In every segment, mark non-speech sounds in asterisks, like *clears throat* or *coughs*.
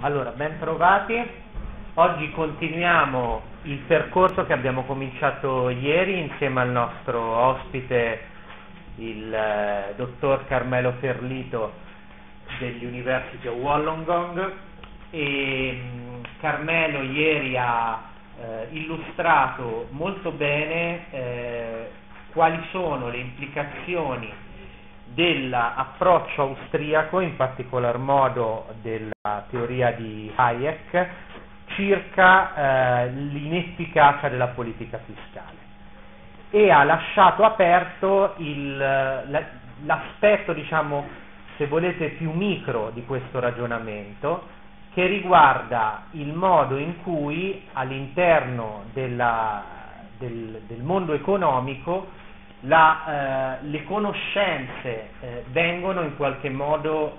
Allora, ben trovati. Oggi continuiamo il percorso che abbiamo cominciato ieri insieme al nostro ospite, il eh, dottor Carmelo Ferlito dell'University of Wollongong. E, mh, Carmelo ieri ha eh, illustrato molto bene eh, quali sono le implicazioni dell'approccio austriaco, in particolar modo della teoria di Hayek, circa eh, l'inefficacia della politica fiscale. E ha lasciato aperto il, la, l'aspetto, diciamo, se volete, più micro di questo ragionamento, che riguarda il modo in cui all'interno della, del, del mondo economico la, eh, le conoscenze eh, vengono in qualche modo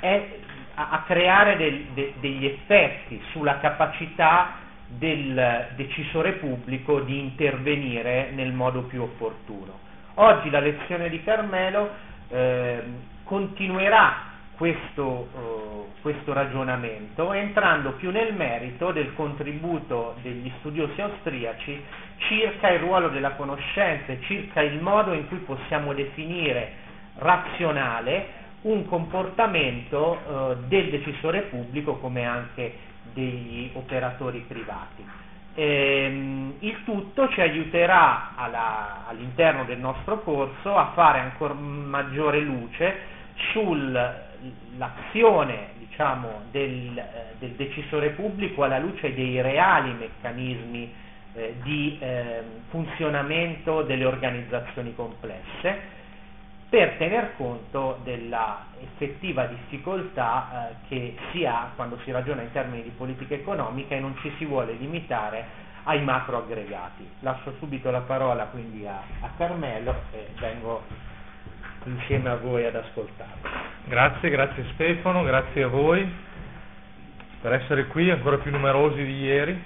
eh, a, a, creare del, de, degli effetti sulla capacità del decisore pubblico di intervenire nel modo più opportuno. Oggi la lezione di Carmelo eh, continuerà questo, uh, questo, ragionamento entrando più nel merito del contributo degli studiosi austriaci circa il ruolo della conoscenza e circa il modo in cui possiamo definire razionale un comportamento uh, del decisore pubblico come anche degli operatori privati. Ehm, il tutto ci aiuterà alla, all'interno del nostro corso a fare ancora maggiore luce sull'azione diciamo, del, eh, del, decisore pubblico alla luce dei reali meccanismi eh, di eh, funzionamento delle organizzazioni complesse per tener conto della effettiva difficoltà eh, che si ha quando si ragiona in termini di politica economica e non ci si vuole limitare ai macro aggregati. Lascio subito la parola quindi a, a Carmelo e vengo insieme a voi ad ascoltarlo. Grazie, grazie Stefano, grazie a voi per essere qui ancora più numerosi di ieri,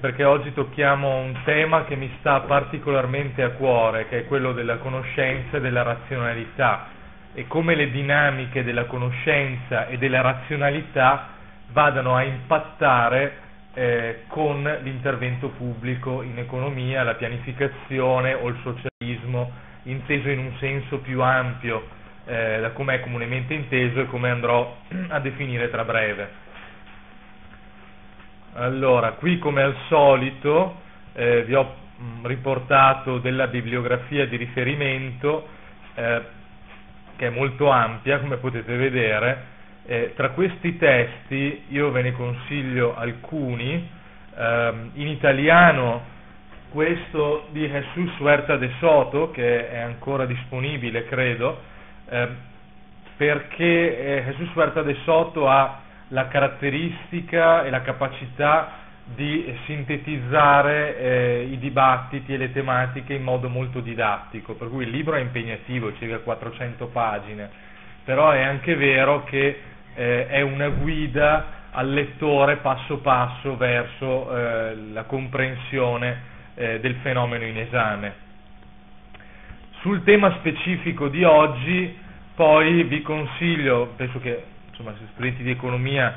perché oggi tocchiamo un tema che mi sta particolarmente a cuore, che è quello della conoscenza e della razionalità e come le dinamiche della conoscenza e della razionalità vadano a impattare eh, con l'intervento pubblico in economia, la pianificazione o il socialismo inteso in un senso più ampio eh, da come è comunemente inteso e come andrò *clears throat* a definire tra breve. Allora, qui come al solito eh, vi ho mh, riportato della bibliografia di riferimento eh, che è molto ampia, come potete vedere. Eh, tra questi testi io ve ne consiglio alcuni, ehm, in italiano questo di Jesus Huerta de Soto, che è ancora disponibile, credo, eh, perché eh, Jesus Huerta de Soto ha la caratteristica e la capacità di sintetizzare eh, i dibattiti e le tematiche in modo molto didattico, per cui il libro è impegnativo, circa 400 pagine, però è anche vero che eh, è una guida al lettore passo passo verso eh, la comprensione eh, del fenomeno in esame. Sul tema specifico di oggi, poi vi consiglio, penso che insomma, se studenti di economia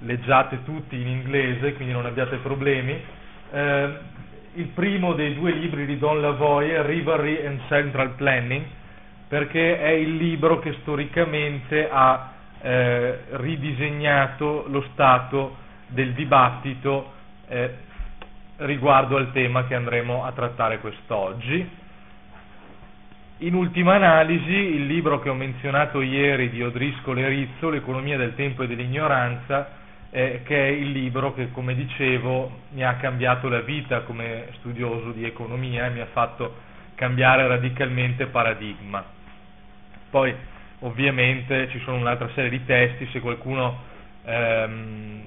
leggiate tutti in inglese, quindi non abbiate problemi, eh, il primo dei due libri di Don Lavoie, Rivalry and Central Planning, perché è il libro che storicamente ha eh, ridisegnato lo stato del dibattito eh, riguardo al tema che andremo a trattare quest'oggi. In ultima analisi, il libro che ho menzionato ieri di Odrisco Lerizzo, L'economia del tempo e dell'ignoranza, eh, che è il libro che, come dicevo, mi ha cambiato la vita come studioso di economia e mi ha fatto cambiare radicalmente paradigma. Poi, ovviamente, ci sono un'altra serie di testi, se qualcuno ehm,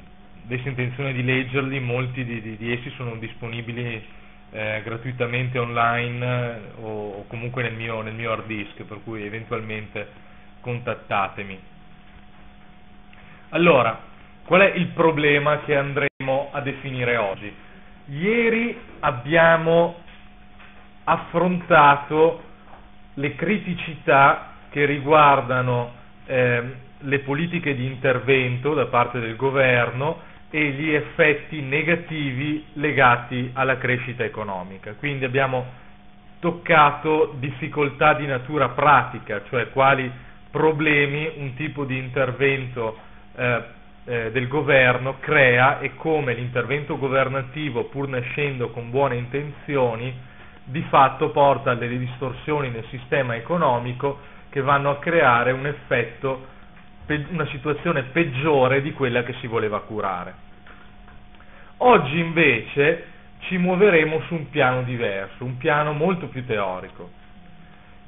avesse intenzione di leggerli, molti di, di, di essi sono disponibili eh, gratuitamente online eh, o, o, comunque nel mio, nel mio hard disk, per cui eventualmente contattatemi. Allora, qual è il problema che andremo a definire oggi? Ieri abbiamo affrontato le criticità che riguardano eh, le politiche di intervento da parte del governo e gli effetti negativi legati alla crescita economica. Quindi abbiamo toccato difficoltà di natura pratica, cioè quali problemi un tipo di intervento eh, eh, del governo crea e come l'intervento governativo, pur nascendo con buone intenzioni, di fatto porta a delle distorsioni nel sistema economico che vanno a creare un effetto, una situazione peggiore di quella che si voleva curare. Oggi invece ci muoveremo su un piano diverso, un piano molto più teorico,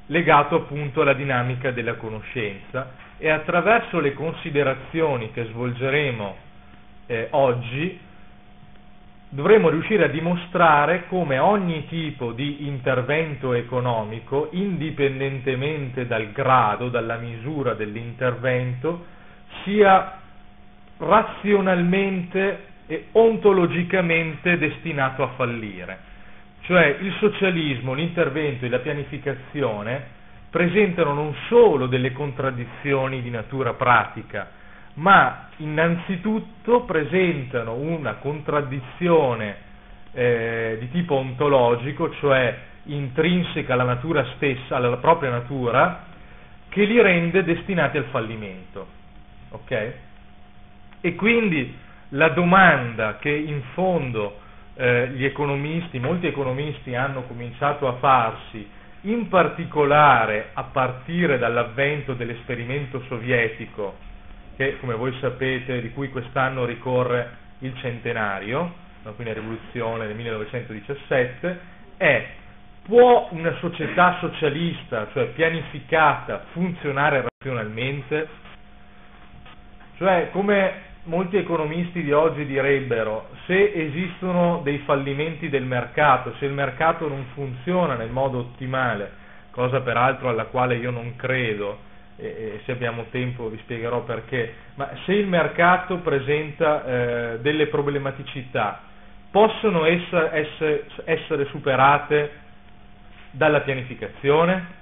legato appunto alla dinamica della conoscenza e attraverso le considerazioni che svolgeremo eh, oggi dovremo riuscire a dimostrare come ogni tipo di intervento economico, indipendentemente dal grado, dalla misura dell'intervento, sia razionalmente e ontologicamente destinato a fallire. Cioè il socialismo, l'intervento e la pianificazione presentano non solo delle contraddizioni di natura pratica, ma innanzitutto presentano una contraddizione eh, di tipo ontologico, cioè intrinseca alla natura stessa, alla propria natura, che li rende destinati al fallimento. Okay? E quindi la domanda che in fondo eh, gli economisti, molti economisti hanno cominciato a farsi, in particolare a partire dall'avvento dell'esperimento sovietico, che come voi sapete di cui quest'anno ricorre il centenario, quindi la rivoluzione del 1917, è può una società socialista, cioè pianificata, funzionare razionalmente? Cioè, come molti economisti di oggi direbbero, se esistono dei fallimenti del mercato, se il mercato non funziona nel modo ottimale, cosa peraltro alla quale io non credo, e, se abbiamo tempo vi spiegherò perché, ma se il mercato presenta eh, delle problematicità, possono essere, essere, essere superate dalla pianificazione?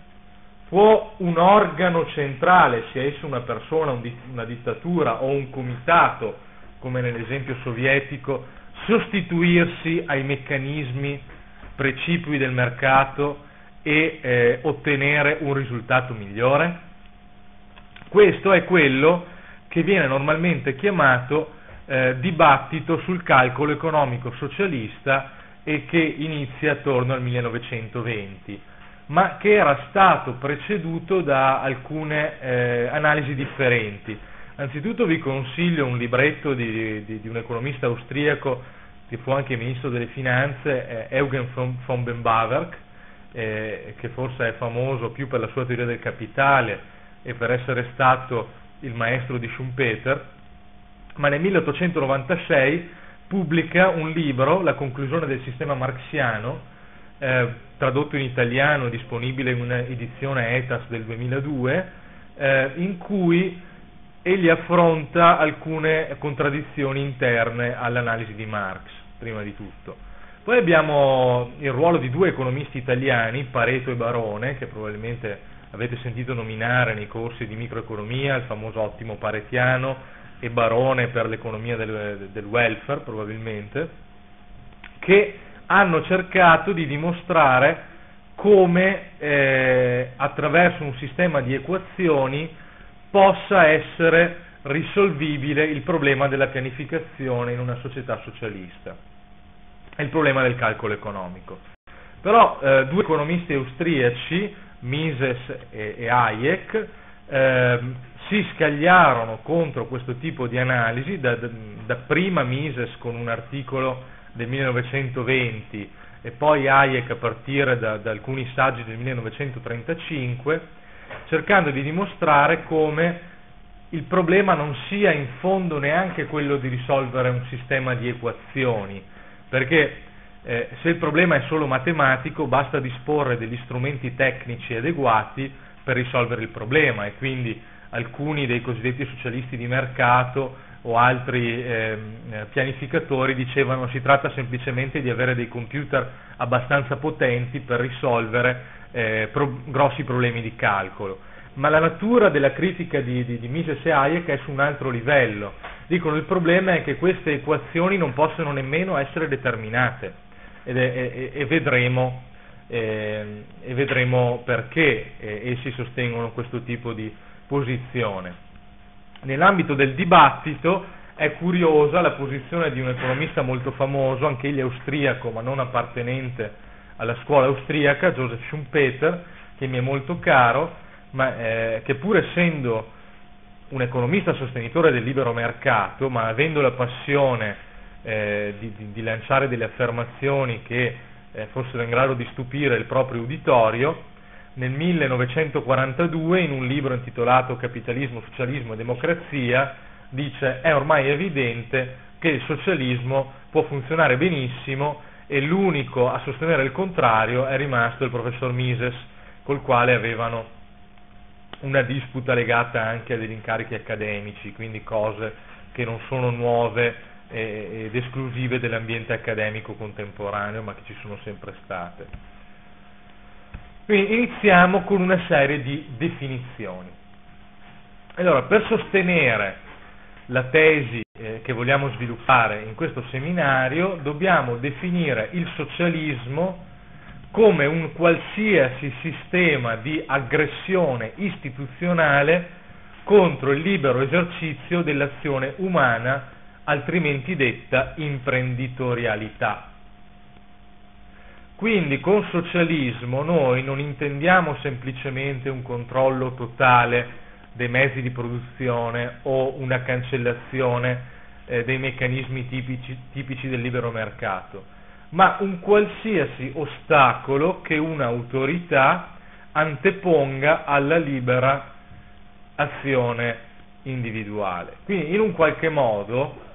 Può un organo centrale, sia esso una persona, una dittatura o un comitato, come nell'esempio sovietico, sostituirsi ai meccanismi precipui del mercato e eh, ottenere un risultato migliore? Questo è quello che viene normalmente chiamato eh, dibattito sul calcolo economico socialista e che inizia attorno al 1920 ma che era stato preceduto da alcune eh, analisi differenti. Anzitutto vi consiglio un libretto di, di, di, un economista austriaco che fu anche ministro delle finanze, eh, Eugen von, von Bembaverk, eh, che forse è famoso più per la sua teoria del capitale e per essere stato il maestro di Schumpeter, ma nel 1896 pubblica un libro, La conclusione del sistema marxiano, eh, tradotto in italiano, disponibile in un'edizione ETAS del 2002, eh, in cui egli affronta alcune contraddizioni interne all'analisi di Marx, prima di tutto. Poi abbiamo il ruolo di due economisti italiani, Pareto e Barone, che probabilmente avete sentito nominare nei corsi di microeconomia, il famoso ottimo paretiano e Barone per l'economia del, del welfare, probabilmente, che hanno cercato di dimostrare come eh, attraverso un sistema di equazioni possa essere risolvibile il problema della pianificazione in una società socialista il problema del calcolo economico. Però eh, due economisti austriaci, Mises e, e Hayek, eh, si scagliarono contro questo tipo di analisi, da, da prima Mises con un articolo del 1920 e poi Hayek a partire da, da alcuni saggi del 1935, cercando di dimostrare come il problema non sia in fondo neanche quello di risolvere un sistema di equazioni, perché eh, se il problema è solo matematico basta disporre degli strumenti tecnici adeguati per risolvere il problema e quindi alcuni dei cosiddetti socialisti di mercato o altri eh, pianificatori dicevano si tratta semplicemente di avere dei computer abbastanza potenti per risolvere eh, pro- grossi problemi di calcolo. ma la natura della critica di, di, di Mises e Hayek è su un altro livello. Dicono il problema è che queste equazioni non possono nemmeno essere determinate ed e, e, vedremo, eh, e, vedremo, perché eh, essi sostengono questo tipo di posizione. Nell'ambito del dibattito è curiosa la posizione di un economista molto famoso, anche egli austriaco ma non appartenente alla scuola austriaca, Joseph Schumpeter, che mi è molto caro, ma eh, che pur essendo un economista sostenitore del libero mercato, ma avendo la passione eh, di, di, di, lanciare delle affermazioni che eh, fossero in grado di stupire il proprio uditorio, nel 1942 in un libro intitolato Capitalismo, Socialismo e Democrazia dice è ormai evidente che il socialismo può funzionare benissimo e l'unico a sostenere il contrario è rimasto il professor Mises, col quale avevano una disputa legata anche a degli incarichi accademici, quindi cose che non sono nuove ed esclusive dell'ambiente accademico contemporaneo, ma che ci sono sempre state. Quindi iniziamo con una serie di definizioni. Allora, per sostenere la tesi eh, che vogliamo sviluppare in questo seminario, dobbiamo definire il socialismo come un qualsiasi sistema di aggressione istituzionale contro il libero esercizio dell'azione umana, altrimenti detta imprenditorialità. Quindi con socialismo noi non intendiamo semplicemente un controllo totale dei mezzi di produzione o una cancellazione eh, dei meccanismi tipici, tipici del libero mercato ma un qualsiasi ostacolo che un'autorità anteponga alla libera azione individuale. Quindi in un qualche modo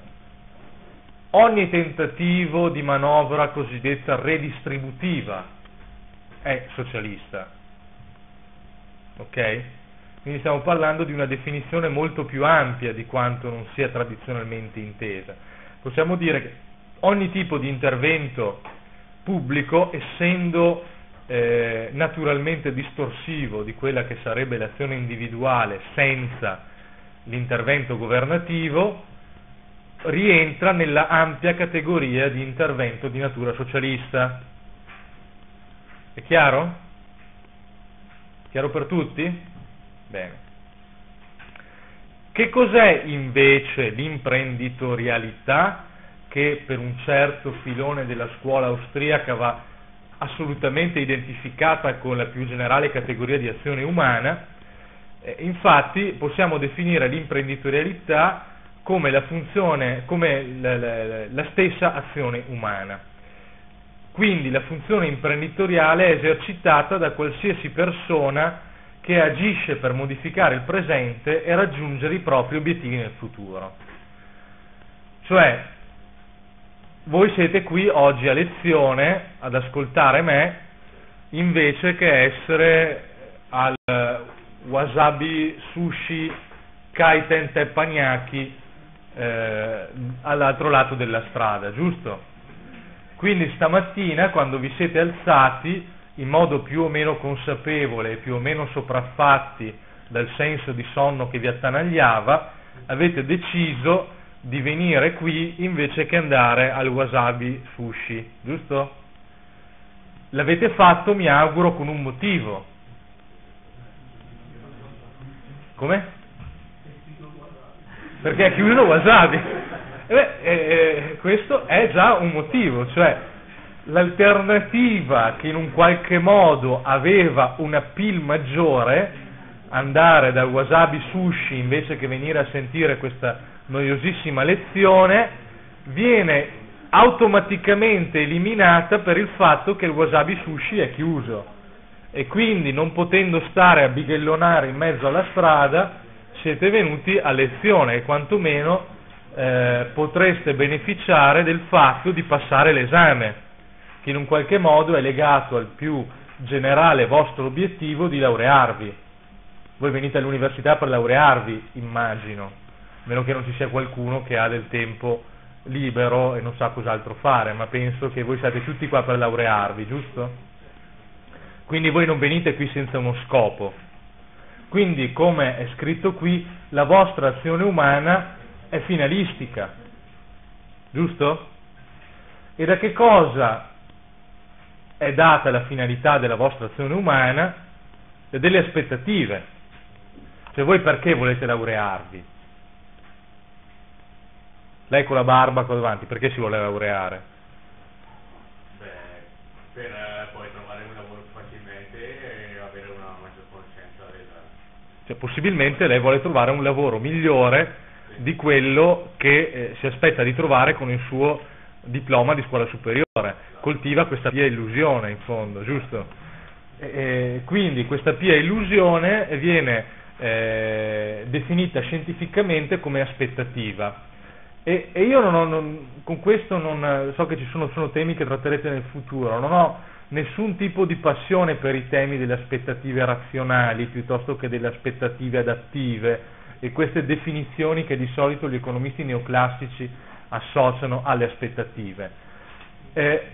ogni tentativo di manovra cosiddetta redistributiva è socialista. Ok? Quindi stiamo parlando di una definizione molto più ampia di quanto non sia tradizionalmente intesa. Possiamo dire che ogni tipo di intervento pubblico, essendo eh, naturalmente distorsivo di quella che sarebbe l'azione individuale senza l'intervento governativo, rientra nella ampia categoria di intervento di natura socialista. È chiaro? Chiaro per tutti? Bene. Che cos'è invece l'imprenditorialità? che per un certo filone della scuola austriaca va assolutamente identificata con la più generale categoria di azione umana, eh, infatti possiamo definire l'imprenditorialità come la, funzione, come la, la, la stessa azione umana. Quindi la funzione imprenditoriale è esercitata da qualsiasi persona che agisce per modificare il presente e raggiungere i propri obiettivi nel futuro. Cioè, voi siete qui oggi a lezione ad ascoltare me invece che essere al wasabi sushi kaiten teppanyaki eh, all'altro lato della strada, giusto? Quindi stamattina quando vi siete alzati in modo più o meno consapevole e più o meno sopraffatti dal senso di sonno che vi attanagliava, avete deciso di venire qui invece che andare al wasabi sushi, giusto? L'avete fatto, mi auguro, con un motivo. Come? Perché è chiuso wasabi. Eh, eh, questo è già un motivo, cioè l'alternativa che in un qualche modo aveva un appeal maggiore, andare dal wasabi sushi invece che venire a sentire questa noiosissima lezione viene automaticamente eliminata per il fatto che il wasabi sushi è chiuso e quindi non potendo stare a bighellonare in mezzo alla strada siete venuti a lezione e quantomeno eh, potreste beneficiare del fatto di passare l'esame che in un qualche modo è legato al più generale vostro obiettivo di laurearvi voi venite all'università per laurearvi immagino meno che non ci sia qualcuno che ha del tempo libero e non sa cos'altro fare, ma penso che voi siate tutti qua per laurearvi, giusto? Quindi voi non venite qui senza uno scopo. Quindi, come è scritto qui, la vostra azione umana è finalistica. Giusto? E da che cosa è data la finalità della vostra azione umana? Da delle aspettative. Cioè voi perché volete laurearvi? Lei con la barba qua davanti, perché si vuole laureare? Beh, per eh, poi trovare un lavoro facilmente e avere una maggior conoscenza del... Cioè, possibilmente lei vuole trovare un lavoro migliore di quello che eh, si aspetta di trovare con il suo diploma di scuola superiore. Coltiva questa pia illusione, in fondo, giusto? E, quindi questa pia illusione viene eh, definita scientificamente come aspettativa. E, e io non ho, non, con questo non, so che ci sono, sono temi che tratterete nel futuro, non ho nessun tipo di passione per i temi delle aspettative razionali piuttosto che delle aspettative adattive e queste definizioni che di solito gli economisti neoclassici associano alle aspettative. Eh,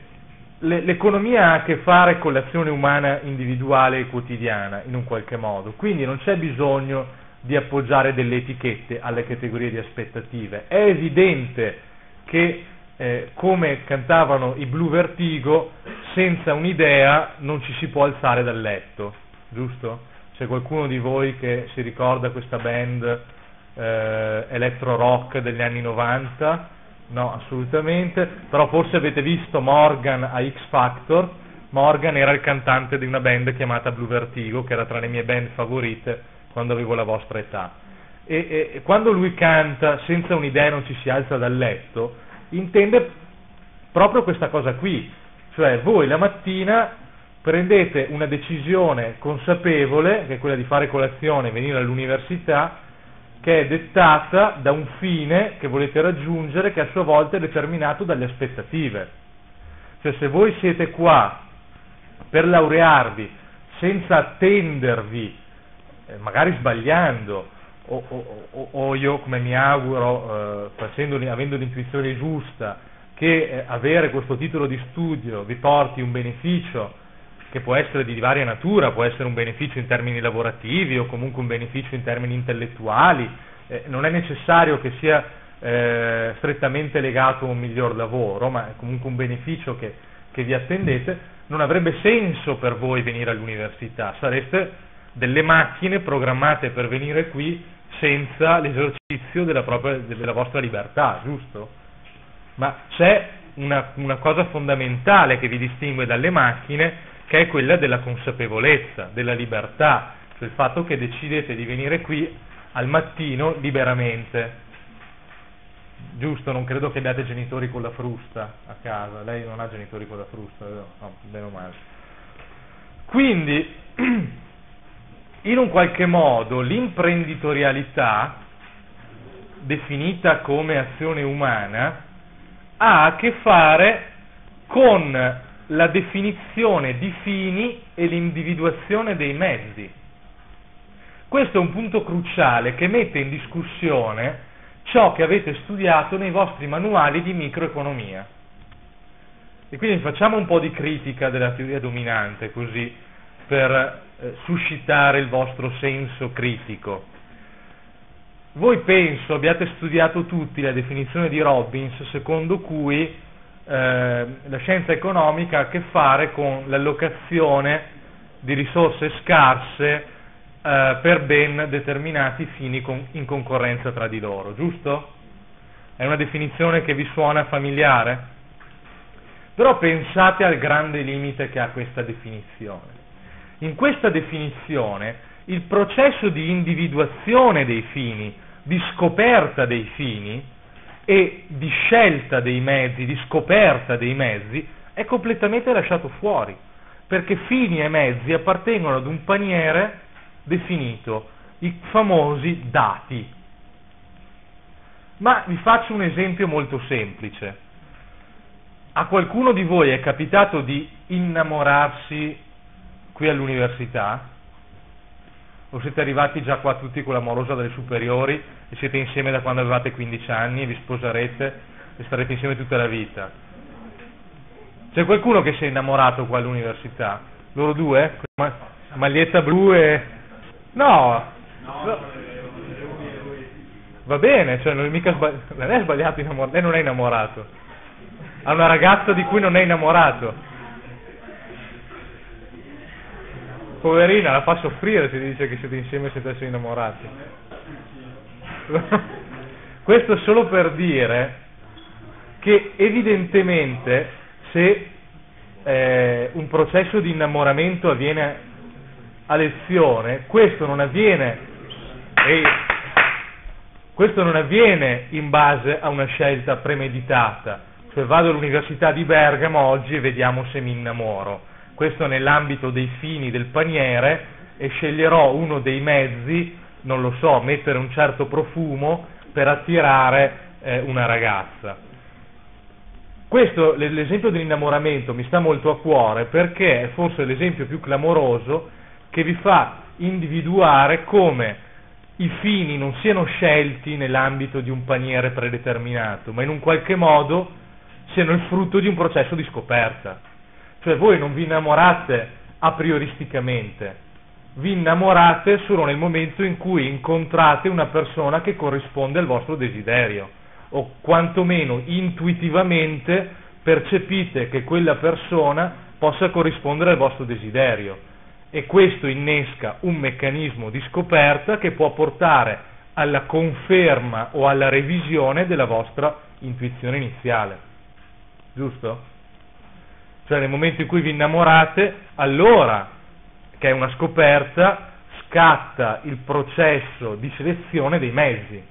le, l'economia ha a che fare con l'azione umana individuale e quotidiana in un qualche modo, quindi non c'è bisogno di appoggiare delle etichette alle categorie di aspettative. È evidente che, eh, come cantavano i Blue Vertigo, senza un'idea non ci si può alzare dal letto, giusto? C'è qualcuno di voi che si ricorda questa band eh, electro rock degli anni 90? No, assolutamente, però forse avete visto Morgan a X Factor. Morgan era il cantante di una band chiamata Blue Vertigo, che era tra le mie band favorite quando avevo la vostra età. E, e quando lui canta senza un'idea non ci si alza dal letto, intende proprio questa cosa qui, cioè voi la mattina prendete una decisione consapevole, che è quella di fare colazione e venire all'università, che è dettata da un fine che volete raggiungere, che a sua volta è determinato dalle aspettative. Cioè se voi siete qua per laurearvi senza attendervi eh, magari sbagliando, o, o, o, io come mi auguro, eh, avendo l'intuizione giusta, che eh, avere questo titolo di studio vi porti un beneficio che può essere di varia natura, può essere un beneficio in termini lavorativi o comunque un beneficio in termini intellettuali, eh, non è necessario che sia eh, strettamente legato a un miglior lavoro, ma è comunque un beneficio che, che vi attendete, non avrebbe senso per voi venire all'università, sareste delle macchine programmate per venire qui senza l'esercizio della, propria, della vostra libertà, giusto? Ma c'è una, una cosa fondamentale che vi distingue dalle macchine, che è quella della consapevolezza, della libertà, cioè il fatto che decidete di venire qui al mattino liberamente. Giusto, non credo che abbiate genitori con la frusta a casa, lei non ha genitori con la frusta, no, o male. Quindi *clears throat* in un qualche modo l'imprenditorialità, definita come azione umana, ha a che fare con la definizione di fini e l'individuazione dei mezzi. Questo è un punto cruciale che mette in discussione ciò che avete studiato nei vostri manuali di microeconomia. E quindi facciamo un po' di critica della teoria dominante, così per eh, suscitare il vostro senso critico. Voi penso abbiate studiato tutti la definizione di Robbins secondo cui eh, la scienza economica ha a che fare con l'allocazione di risorse scarse eh, per ben determinati fini con, in concorrenza tra di loro, giusto? È una definizione che vi suona familiare? Però pensate al grande limite che ha questa definizione. In questa definizione il processo di individuazione dei fini, di scoperta dei fini e di scelta dei mezzi, di scoperta dei mezzi, è completamente lasciato fuori, perché fini e mezzi appartengono ad un paniere definito, i famosi dati. Ma vi faccio un esempio molto semplice. A qualcuno di voi è capitato di innamorarsi qui all'università? O siete arrivati già qua tutti con l'amorosa delle superiori e siete insieme da quando avevate 15 anni e vi sposerete e starete insieme tutta la vita? C'è qualcuno che si è innamorato qua all'università? Loro due? Ma- maglietta blu e... No, va bene, cioè non è mica sbagli- non è sbagliato innamorato, lei non è innamorato, ha una ragazza di cui non è innamorato. Poverina, la fa soffrire se dice che siete insieme senza essere innamorati. *laughs* Questo solo per dire che evidentemente se eh, un processo di innamoramento avviene a lezione, questo non avviene, e questo non avviene in base a una scelta premeditata, cioè vado all'università di Bergamo oggi e vediamo se mi innamoro questo nell'ambito dei fini del paniere e sceglierò uno dei mezzi, non lo so, mettere un certo profumo per attirare eh, una ragazza. Questo, l'esempio dell'innamoramento mi sta molto a cuore perché è forse l'esempio più clamoroso che vi fa individuare come i fini non siano scelti nell'ambito di un paniere predeterminato, ma in un qualche modo siano il frutto di un processo di scoperta. Cioè voi non vi innamorate a prioristicamente, vi innamorate solo nel momento in cui incontrate una persona che corrisponde al vostro desiderio o quantomeno intuitivamente percepite che quella persona possa corrispondere al vostro desiderio e questo innesca un meccanismo di scoperta che può portare alla conferma o alla revisione della vostra intuizione iniziale. Giusto? Cioè nel momento in cui vi innamorate, allora, che è una scoperta, scatta il processo di selezione dei mezzi.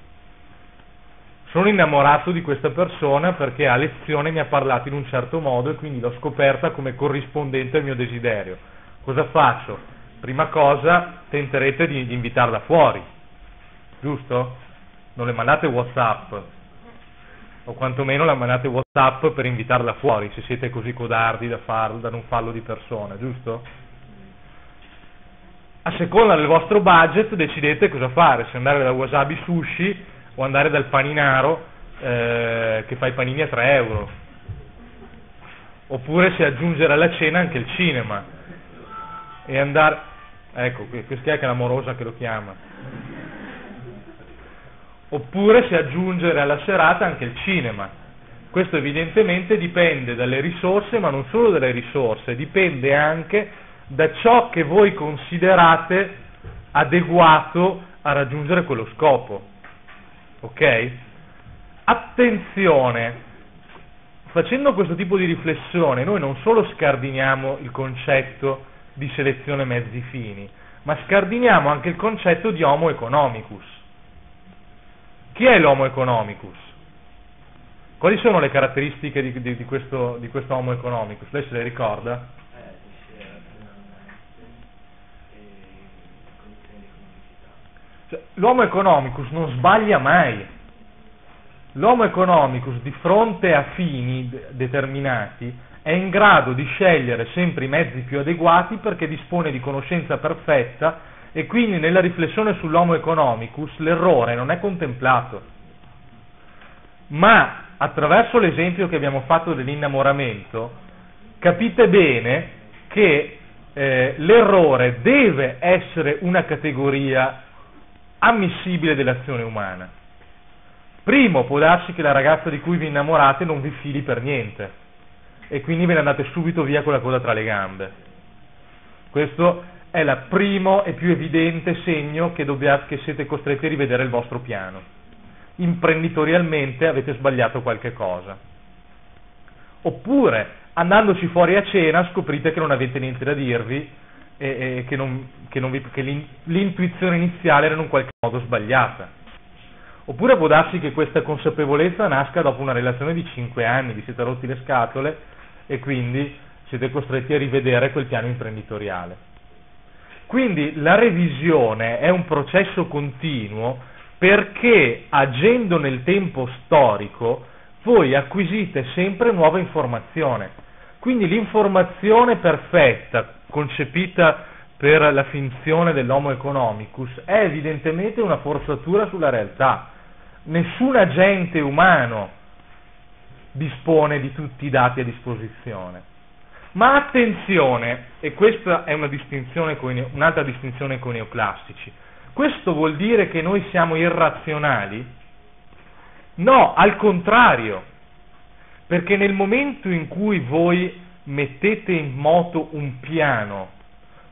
Sono innamorato di questa persona perché a lezione mi ha parlato in un certo modo e quindi l'ho scoperta come corrispondente al mio desiderio. Cosa faccio? Prima cosa tenterete di, di invitarla fuori, giusto? Non le mandate Whatsapp, o quantomeno la mandate WhatsApp per invitarla fuori, se siete così codardi da, farlo, da non farlo di persona, giusto? A seconda del vostro budget decidete cosa fare, se andare da Wasabi Sushi o andare dal paninaro eh, che fa i panini a 3 euro, oppure se aggiungere alla cena anche il cinema e andare... Ecco, questa è che l'amorosa che lo chiama oppure se aggiungere alla serata anche il cinema. Questo evidentemente dipende dalle risorse, ma non solo dalle risorse, dipende anche da ciò che voi considerate adeguato a raggiungere quello scopo. Ok? Attenzione, facendo questo tipo di riflessione noi non solo scardiniamo il concetto di selezione mezzi fini, ma scardiniamo anche il concetto di homo economicus. Chi è l'Homo economicus? Quali sono le caratteristiche di, di, di, questo, di questo Homo economicus? Lei se le ricorda? Cioè, l'Homo economicus non sbaglia mai. L'Homo economicus di fronte a fini determinati è in grado di scegliere sempre i mezzi più adeguati perché dispone di conoscenza perfetta e quindi nella riflessione sull'homo economicus l'errore non è contemplato. Ma attraverso l'esempio che abbiamo fatto dell'innamoramento, capite bene che eh, l'errore deve essere una categoria ammissibile dell'azione umana. Primo, può darsi che la ragazza di cui vi innamorate non vi fili per niente e quindi ve ne andate subito via con la coda tra le gambe. Questo è il primo e più evidente segno che, dobbiate, che siete costretti a rivedere il vostro piano. Imprenditorialmente avete sbagliato qualche cosa. Oppure, andandoci fuori a cena, scoprite che non avete niente da dirvi e, e che, non, che, non vi, che l'intuizione iniziale era in un qualche modo sbagliata. Oppure può darsi che questa consapevolezza nasca dopo una relazione di 5 anni, vi siete rotti le scatole e quindi siete costretti a rivedere quel piano imprenditoriale. Quindi la revisione è un processo continuo perché agendo nel tempo storico voi acquisite sempre nuova informazione. Quindi l'informazione perfetta, concepita per la finzione dell'homo economicus, è evidentemente una forzatura sulla realtà. Nessun agente umano dispone di tutti i dati a disposizione. Ma attenzione, e questa è distinzione coi, un'altra distinzione con i neoclassici, questo vuol dire che noi siamo irrazionali? No, al contrario, perché nel momento in cui voi mettete in moto un piano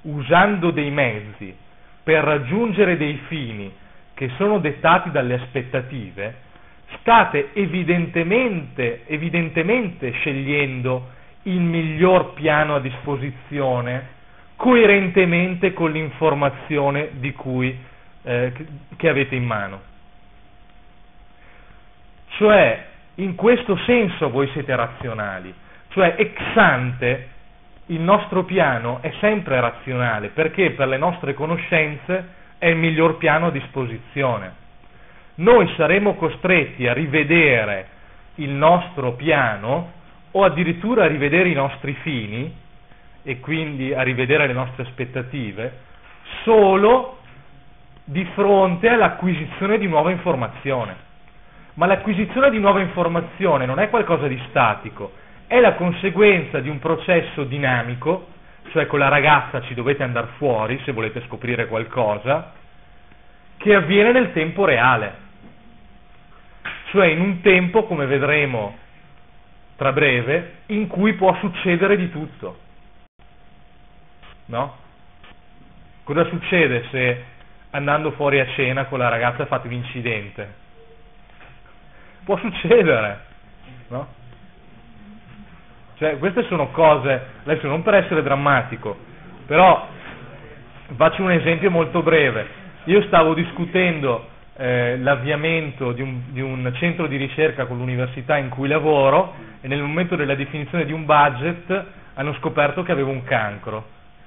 usando dei mezzi per raggiungere dei fini che sono dettati dalle aspettative, state evidentemente, evidentemente scegliendo il miglior piano a disposizione coerentemente con l'informazione di cui, eh, che avete in mano. Cioè, in questo senso voi siete razionali, cioè ex ante il nostro piano è sempre razionale perché per le nostre conoscenze è il miglior piano a disposizione. Noi saremo costretti a rivedere il nostro piano o addirittura a rivedere i nostri fini e quindi a rivedere le nostre aspettative solo di fronte all'acquisizione di nuova informazione. Ma l'acquisizione di nuova informazione non è qualcosa di statico, è la conseguenza di un processo dinamico, cioè con la ragazza ci dovete andare fuori se volete scoprire qualcosa, che avviene nel tempo reale, cioè in un tempo, come vedremo tra breve, in cui può succedere di tutto. No? Cosa succede se andando fuori a cena con la ragazza fate un incidente? Può succedere, no? Cioè, queste sono cose, adesso non per essere drammatico, però faccio un esempio molto breve. Io stavo discutendo eh, l'avviamento di un, di un, centro di ricerca con l'università in cui lavoro e nel momento della definizione di un budget hanno scoperto che avevo un cancro,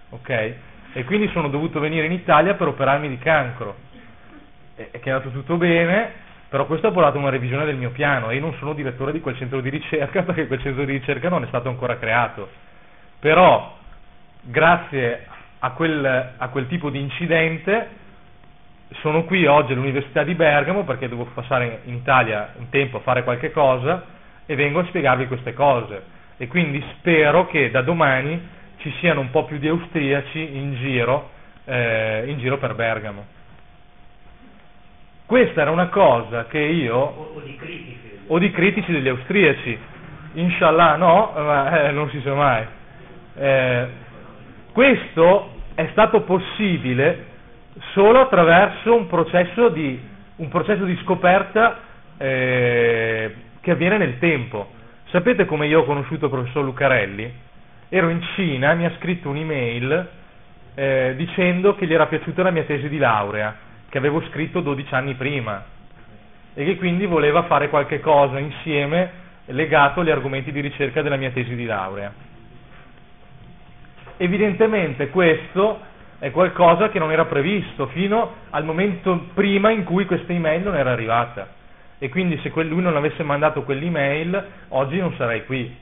ok? E quindi sono dovuto venire in Italia per operarmi di cancro. E, che è andato tutto bene, però questo ha portato a una revisione del mio piano e io non sono direttore di quel centro di ricerca *laughs* perché quel centro di ricerca non è stato ancora creato. Però, grazie a quel, a quel tipo di incidente, sono qui oggi all'Università di Bergamo perché devo passare in Italia un tempo a fare qualche cosa e vengo a spiegarvi queste cose. E quindi spero che da domani ci siano un po' più di austriaci in giro, eh, in giro per Bergamo. Questa era una cosa che io... O, o, di, critici. o di critici degli austriaci. Inshallah no, ma eh, non si sa mai. Eh, questo è stato possibile solo attraverso un processo di, un processo di scoperta eh, che avviene nel tempo. Sapete come io ho conosciuto il professor Lucarelli? Ero in Cina, mi ha scritto un'email eh, dicendo che gli era piaciuta la mia tesi di laurea che avevo scritto 12 anni prima e che quindi voleva fare qualche cosa insieme legato agli argomenti di ricerca della mia tesi di laurea. Evidentemente questo è qualcosa che non era previsto fino al momento prima in cui questa email non era arrivata. E quindi se lui non avesse mandato quell'email, oggi non sarei qui.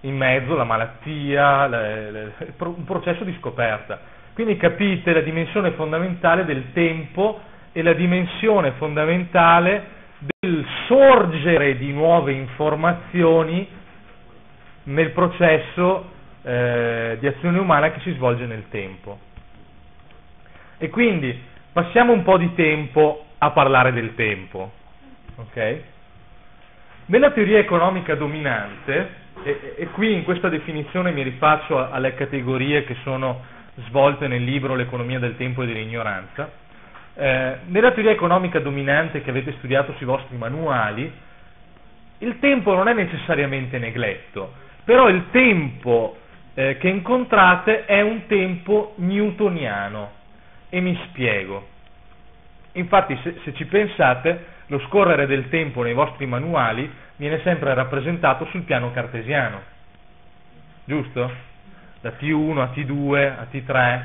In mezzo la malattia, le, le, un processo di scoperta. Quindi capite la dimensione fondamentale del tempo e la dimensione fondamentale del sorgere di nuove informazioni nel processo eh, di azione umana che si svolge nel tempo. E quindi passiamo un po' di tempo a parlare del tempo. Okay? Nella teoria economica dominante, e, e, qui in questa definizione mi rifaccio alle categorie che sono svolte nel libro L'economia del tempo e dell'ignoranza. Eh, nella teoria economica dominante che avete studiato sui vostri manuali, il tempo non è necessariamente negletto, però il tempo eh, che incontrate è un tempo newtoniano. E mi spiego. Infatti, se, se ci pensate, lo scorrere del tempo nei vostri manuali viene sempre rappresentato sul piano cartesiano. Giusto? da T1 a T2 a T3.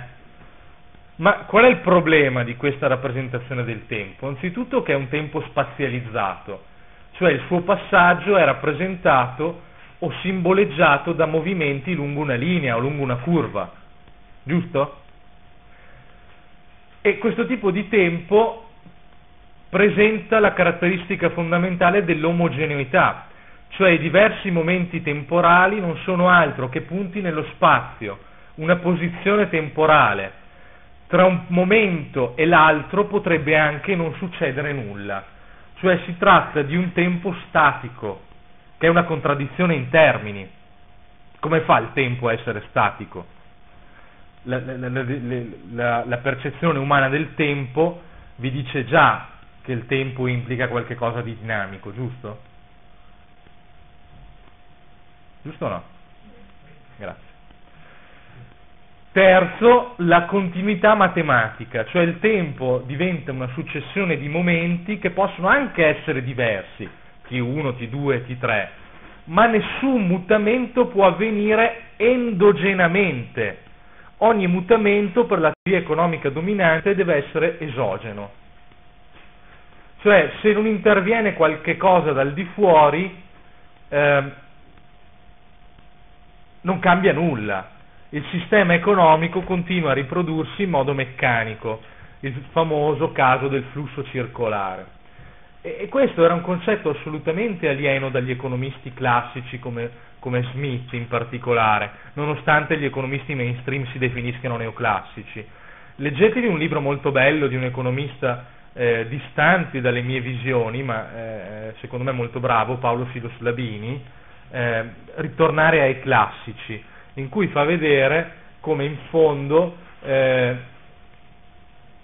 Ma qual è il problema di questa rappresentazione del tempo? Anzitutto che è un tempo spazializzato, cioè il suo passaggio è rappresentato o simboleggiato da movimenti lungo una linea o lungo una curva, giusto? E questo tipo di tempo presenta la caratteristica fondamentale dell'omogeneità, cioè i diversi momenti temporali non sono altro che punti nello spazio, una posizione temporale. Tra un momento e l'altro potrebbe anche non succedere nulla, cioè si tratta di un tempo statico, che è una contraddizione in termini. Come fa il tempo a essere statico? La, la, la, la percezione umana del tempo vi dice già che il tempo implica qualcosa di dinamico, giusto? Giusto o no? Grazie. Terzo, la continuità matematica, cioè il tempo diventa una successione di momenti che possono anche essere diversi, T1, T2, T3, ma nessun mutamento può avvenire endogenamente. Ogni mutamento per la teoria economica dominante deve essere esogeno. Cioè, se non interviene qualche cosa dal di fuori, eh, non cambia nulla. Il sistema economico continua a riprodursi in modo meccanico, il famoso caso del flusso circolare. E, questo era un concetto assolutamente alieno dagli economisti classici come, come Smith in particolare, nonostante gli economisti mainstream si definiscano neoclassici. Leggetevi un libro molto bello di un economista eh, distanti dalle mie visioni, ma eh, secondo me molto bravo, Paolo Filos Labini, eh, ritornare ai classici, in cui fa vedere come in fondo eh,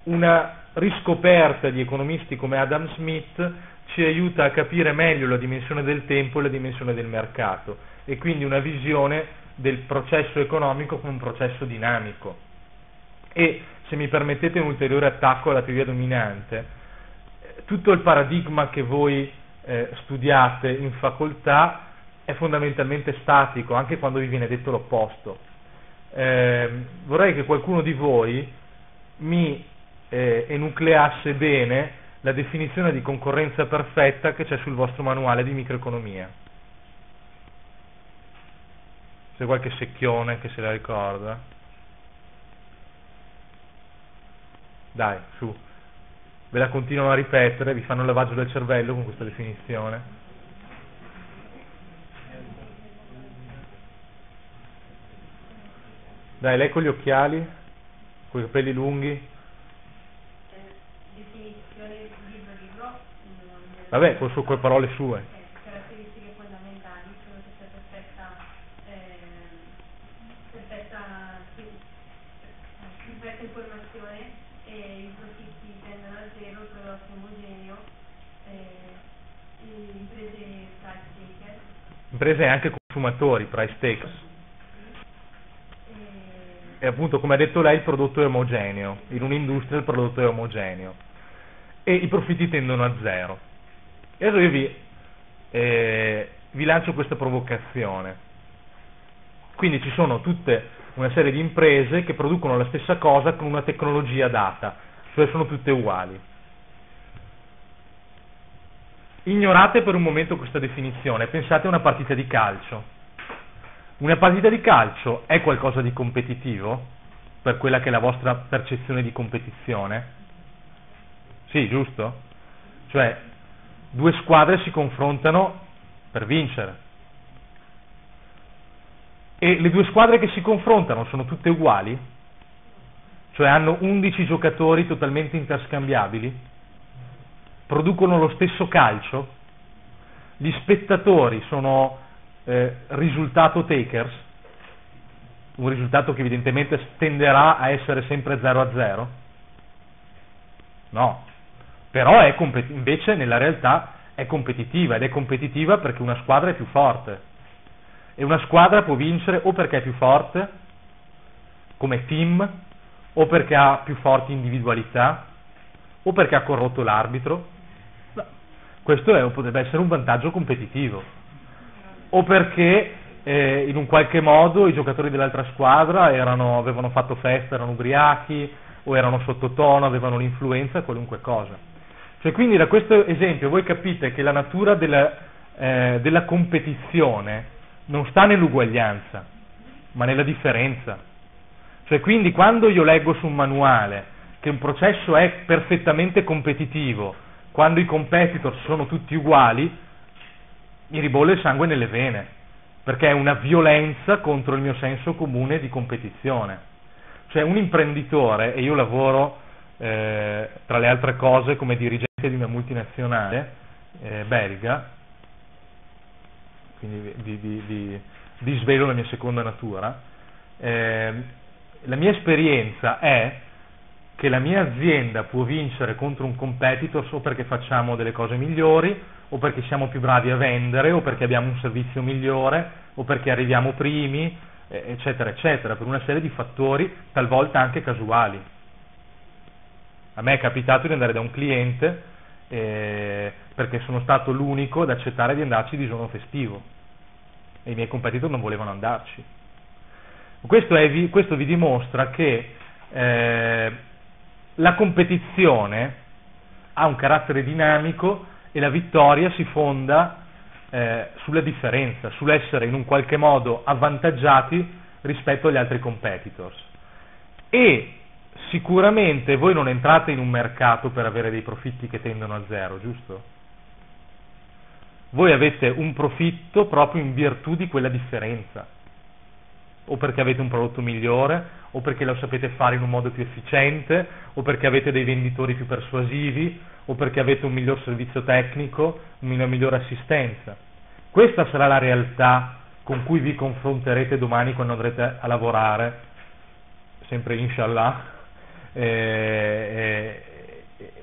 una riscoperta di economisti come Adam Smith ci aiuta a capire meglio la dimensione del tempo e la dimensione del mercato e quindi una visione del processo economico come un processo dinamico. E se mi permettete un ulteriore attacco alla teoria dominante, tutto il paradigma che voi eh, studiate in facoltà è fondamentalmente statico, anche quando vi viene detto l'opposto. Eh, vorrei che qualcuno di voi mi eh, enucleasse bene la definizione di concorrenza perfetta che c'è sul vostro manuale di microeconomia. C'è qualche secchione che se la ricorda? Dai, su. Ve la continuano a ripetere, vi fanno un lavaggio del cervello con questa definizione. Dai, lei con gli occhiali, con i capelli lunghi. Vabbè, con su quelle parole sue. Caratteristiche fondamentali sono che c'è perfetta, eh, perfetta, perfetta informazione e i profitti tendono a zero, il prodotto omogeneo, eh, imprese price taker. Imprese anche consumatori, price takers. E appunto, come ha detto lei, il prodotto è omogeneo. In un'industria il prodotto è omogeneo. E i profitti tendono a zero. E allora io vi, eh, vi lancio questa provocazione. Quindi ci sono tutte una serie di imprese che producono la stessa cosa con una tecnologia data, cioè sono tutte uguali. Ignorate per un momento questa definizione, pensate a una partita di calcio. Una partita di calcio è qualcosa di competitivo per quella che è la vostra percezione di competizione? Sì, giusto? Cioè, due squadre si confrontano per vincere. E le due squadre che si confrontano sono tutte uguali? Cioè hanno 11 giocatori totalmente interscambiabili? Producono lo stesso calcio? Gli spettatori sono eh, risultato takers? Un risultato che evidentemente tenderà a essere sempre 0 a 0? No, però compet- invece nella realtà è competitiva ed è competitiva perché una squadra è più forte e una squadra può vincere o perché è più forte come team o perché ha più forti individualità o perché ha corrotto l'arbitro no. questo è, potrebbe essere un vantaggio competitivo o perché eh, in un qualche modo i giocatori dell'altra squadra erano, avevano fatto festa, erano ubriachi o erano sottotono, avevano l'influenza, qualunque cosa. Cioè, quindi da questo esempio voi capite che la natura della, eh, della competizione non sta nell'uguaglianza, ma nella differenza. Cioè, quindi quando io leggo su un manuale che un processo è perfettamente competitivo, quando i competitor sono tutti uguali, mi ribolle il sangue nelle vene, perché è una violenza contro il mio senso comune di competizione. Cioè un imprenditore, e io lavoro eh, tra le altre cose come dirigente di una multinazionale eh, belga, quindi vi, vi, vi, vi, svelo la mia seconda natura, eh, la mia esperienza è che la mia azienda può vincere contro un competitor o perché facciamo delle cose migliori, o perché siamo più bravi a vendere, o perché abbiamo un servizio migliore, o perché arriviamo primi, eccetera, eccetera, per una serie di fattori talvolta anche casuali. A me è capitato di andare da un cliente eh, perché sono stato l'unico ad accettare di andarci di giorno festivo e i miei competitor non volevano andarci. Questo, è, questo vi dimostra che eh, la competizione ha un carattere dinamico e la vittoria si fonda eh, sulla differenza, sull'essere in un qualche modo avvantaggiati rispetto agli altri competitors. E sicuramente voi non entrate in un mercato per avere dei profitti che tendono a zero, giusto? Voi avete un profitto proprio in virtù di quella differenza, o perché avete un prodotto migliore, o perché lo sapete fare in un modo più efficiente, o perché avete dei venditori più persuasivi, o perché avete un miglior servizio tecnico, una migliore assistenza. Questa sarà la realtà con cui vi confronterete domani quando andrete a lavorare, sempre inshallah, eh,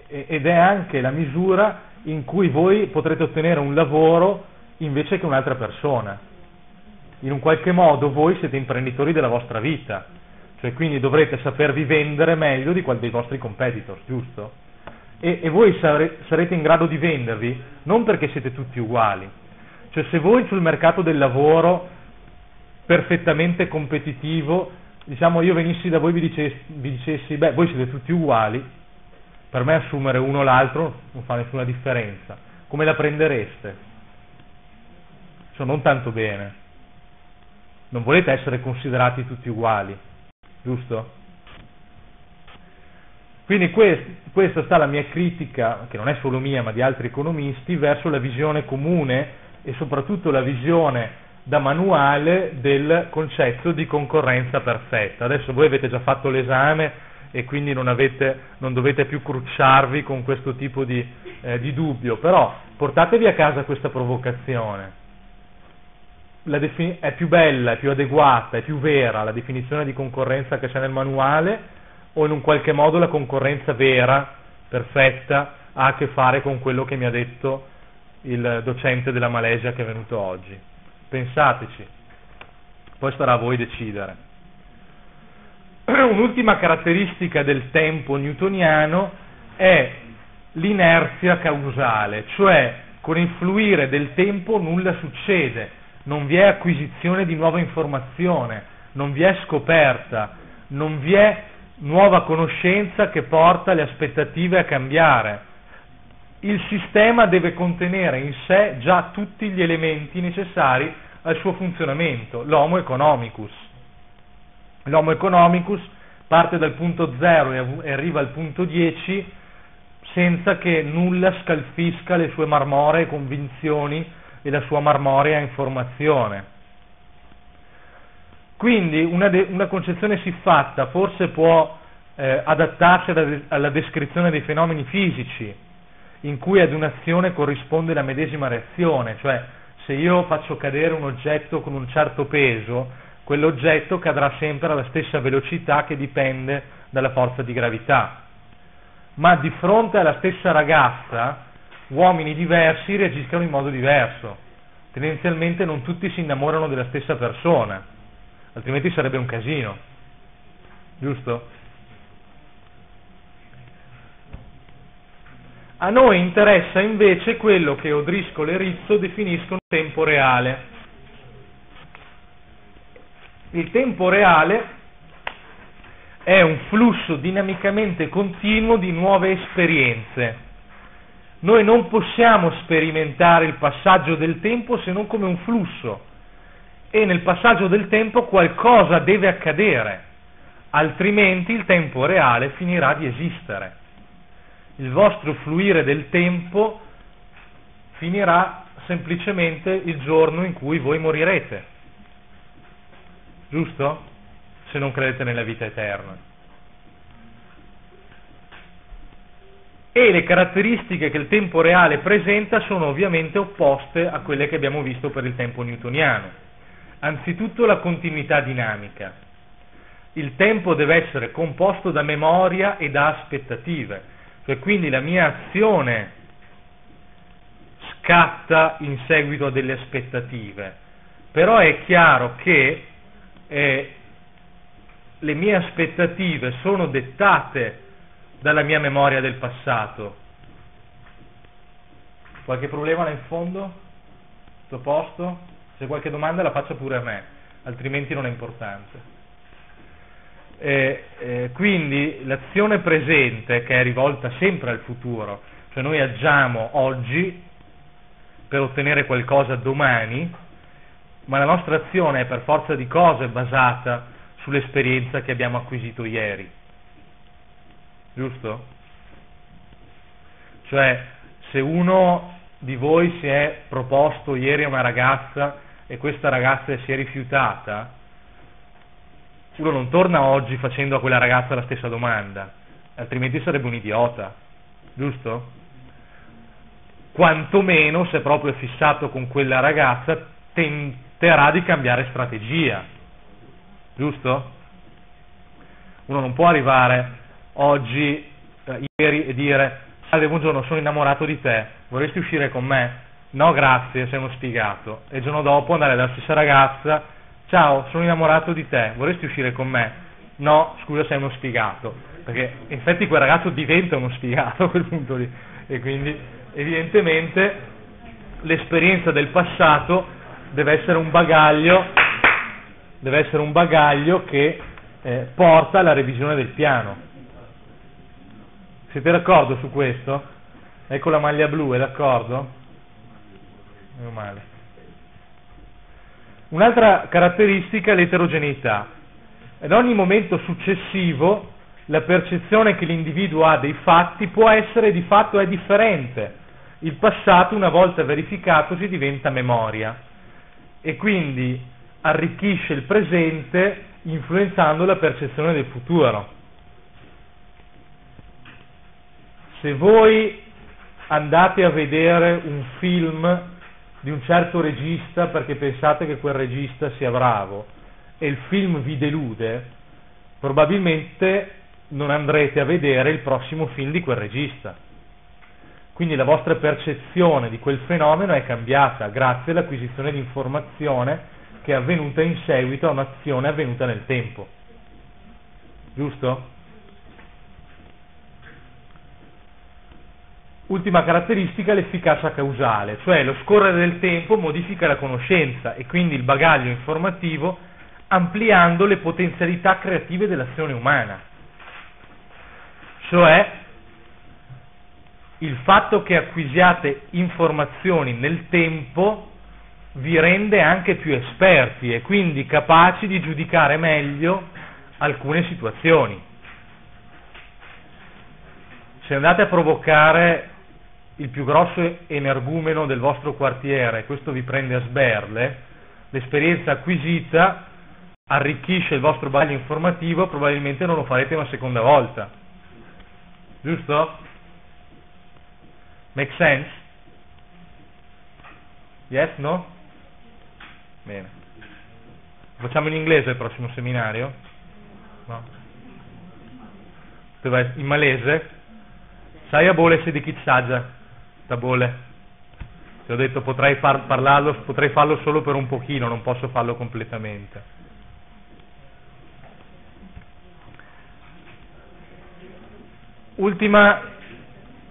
eh, ed è anche la misura in cui voi potrete ottenere un lavoro invece che un'altra persona. In un qualche modo voi siete imprenditori della vostra vita, cioè quindi dovrete sapervi vendere meglio di quelli dei vostri competitor, giusto? E, e voi sare, sarete in grado di vendervi non perché siete tutti uguali, cioè se voi sul mercato del lavoro perfettamente competitivo, diciamo io venissi da voi e vi dicessi, vi dicessi beh voi siete tutti uguali, per me assumere uno o l'altro non fa nessuna differenza. Come la prendereste? Cioè non tanto bene. Non volete essere considerati tutti uguali, giusto? Quindi quest, questa sta la mia critica, che non è solo mia ma di altri economisti, verso la visione comune e soprattutto la visione da manuale del concetto di concorrenza perfetta. Adesso voi avete già fatto l'esame e quindi non, avete, non dovete più crucciarvi con questo tipo di, eh, di dubbio, però portatevi a casa questa provocazione. Defini- è più bella, è più adeguata, è più vera la definizione di concorrenza che c'è nel manuale o in un qualche modo la concorrenza vera, perfetta, ha a che fare con quello che mi ha detto il docente della Malesia che è venuto oggi. Pensateci, poi starà a voi decidere. *clears throat* Un'ultima caratteristica del tempo newtoniano è l'inerzia causale, cioè con il fluire del tempo nulla succede, non vi è acquisizione di nuova informazione, non vi è scoperta, non vi è nuova conoscenza che porta le aspettative a cambiare. Il sistema deve contenere in sé già tutti gli elementi necessari al suo funzionamento, l'homo economicus. L'homo economicus parte dal punto 0 e arriva al punto 10 senza che nulla scalfisca le sue marmoree convinzioni e la sua marmorea informazione. Quindi una, de- una concezione siffatta forse può eh, adattarsi alla, de- alla descrizione dei fenomeni fisici, in cui ad un'azione corrisponde la medesima reazione, cioè se io faccio cadere un oggetto con un certo peso, quell'oggetto cadrà sempre alla stessa velocità che dipende dalla forza di gravità. Ma di fronte alla stessa ragazza, uomini diversi reagiscono in modo diverso. Tendenzialmente non tutti si innamorano della stessa persona, altrimenti sarebbe un casino. Giusto? A noi interessa invece quello che Odriscolo e Rizzo definiscono tempo reale. Il tempo reale è un flusso dinamicamente continuo di nuove esperienze. Noi non possiamo sperimentare il passaggio del tempo se non come un flusso e nel passaggio del tempo qualcosa deve accadere, altrimenti il tempo reale finirà di esistere il vostro fluire del tempo finirà semplicemente il giorno in cui voi morirete. Giusto? Se non credete nella vita eterna. E le caratteristiche che il tempo reale presenta sono ovviamente opposte a quelle che abbiamo visto per il tempo newtoniano. Anzitutto la continuità dinamica. Il tempo deve essere composto da memoria e da aspettative, cioè quindi la mia azione scatta in seguito a delle aspettative, però è chiaro che eh, le mie aspettative sono dettate dalla mia memoria del passato. Qualche problema là in fondo? Tutto posto? Se qualche domanda la faccia pure a me, altrimenti non è importante. Eh, quindi l'azione presente, che è rivolta sempre al futuro, cioè noi agiamo oggi per ottenere qualcosa domani, ma la nostra azione è per forza di cose basata sull'esperienza che abbiamo acquisito ieri giusto? Cioè, se uno di voi si è proposto ieri a una ragazza e questa ragazza si è rifiutata, uno non torna oggi facendo a quella ragazza la stessa domanda, altrimenti sarebbe un idiota, giusto? Quantomeno, se proprio è fissato con quella ragazza, tenterà di cambiare strategia, giusto? Uno non può arrivare oggi, eh, ieri e dire salve buongiorno sono innamorato di te, vorresti uscire con me? No grazie, sei uno sfigato. E il giorno dopo andare dalla stessa ragazza, ciao sono innamorato di te, vorresti uscire con me? No, scusa sei uno sfigato. Perché in effetti quel ragazzo diventa uno sfigato a quel punto lì. E quindi evidentemente l'esperienza del passato deve essere un bagaglio, essere un bagaglio che eh, porta alla revisione del piano. Siete d'accordo su questo? Ecco la maglia blu, è d'accordo? Meno male. Un'altra caratteristica è l'eterogeneità. Ad ogni momento successivo la percezione che l'individuo ha dei fatti può essere di fatto è differente. Il passato, una volta verificatosi, diventa memoria e quindi arricchisce il presente influenzando la percezione del futuro. se voi andate a vedere un film di un certo regista perché pensate che quel regista sia bravo e il film vi delude, probabilmente non andrete a vedere il prossimo film di quel regista. Quindi la vostra percezione di quel fenomeno è cambiata grazie all'acquisizione di informazione che è avvenuta in seguito a un'azione avvenuta nel tempo. Giusto? Ultima caratteristica è l'efficacia causale, cioè lo scorrere del tempo modifica la conoscenza e quindi il bagaglio informativo ampliando le potenzialità creative dell'azione umana. Cioè il fatto che acquisiate informazioni nel tempo vi rende anche più esperti e quindi capaci di giudicare meglio alcune situazioni. Se andate a provocare il più grosso energumeno del vostro quartiere, questo vi prende a sberle, l'esperienza acquisita arricchisce il vostro bagaglio informativo, probabilmente non lo farete una seconda volta. Giusto? Make sense? Yes? No? Bene. Facciamo in inglese il prossimo seminario? No? In malese? Saya boleh sedikit saja. Tabole. Ti ho detto potrei far, parlarlo, potrei farlo solo per un pochino, non posso farlo completamente. Ultima,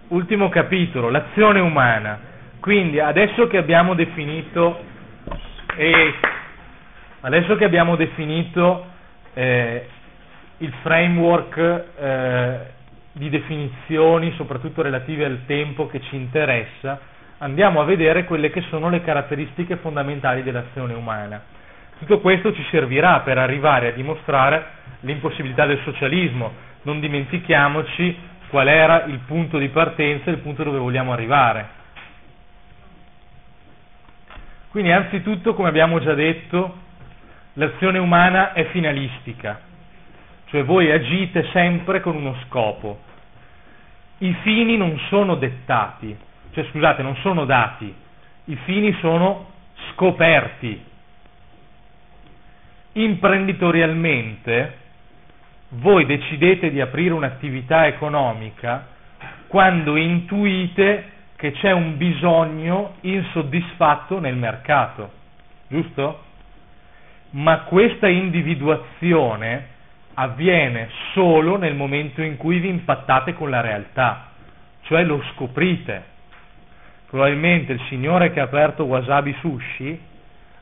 ultimo capitolo, l'azione umana. Quindi adesso che abbiamo definito, eh, che abbiamo definito eh, il framework eh, di definizioni, soprattutto relative al tempo che ci interessa, andiamo a vedere quelle che sono le caratteristiche fondamentali dell'azione umana. Tutto questo ci servirà per arrivare a dimostrare l'impossibilità del socialismo. Non dimentichiamoci qual era il punto di partenza e il punto dove vogliamo arrivare. Quindi anzitutto, come abbiamo già detto, l'azione umana è finalistica, cioè voi agite sempre con uno scopo. I fini non sono dettati, cioè scusate, non sono dati, i fini sono scoperti. Imprenditorialmente voi decidete di aprire un'attività economica quando intuite che c'è un bisogno insoddisfatto nel mercato, giusto? Ma questa individuazione avviene solo nel momento in cui vi impattate con la realtà, cioè lo scoprite. Probabilmente il signore che ha aperto Wasabi Sushi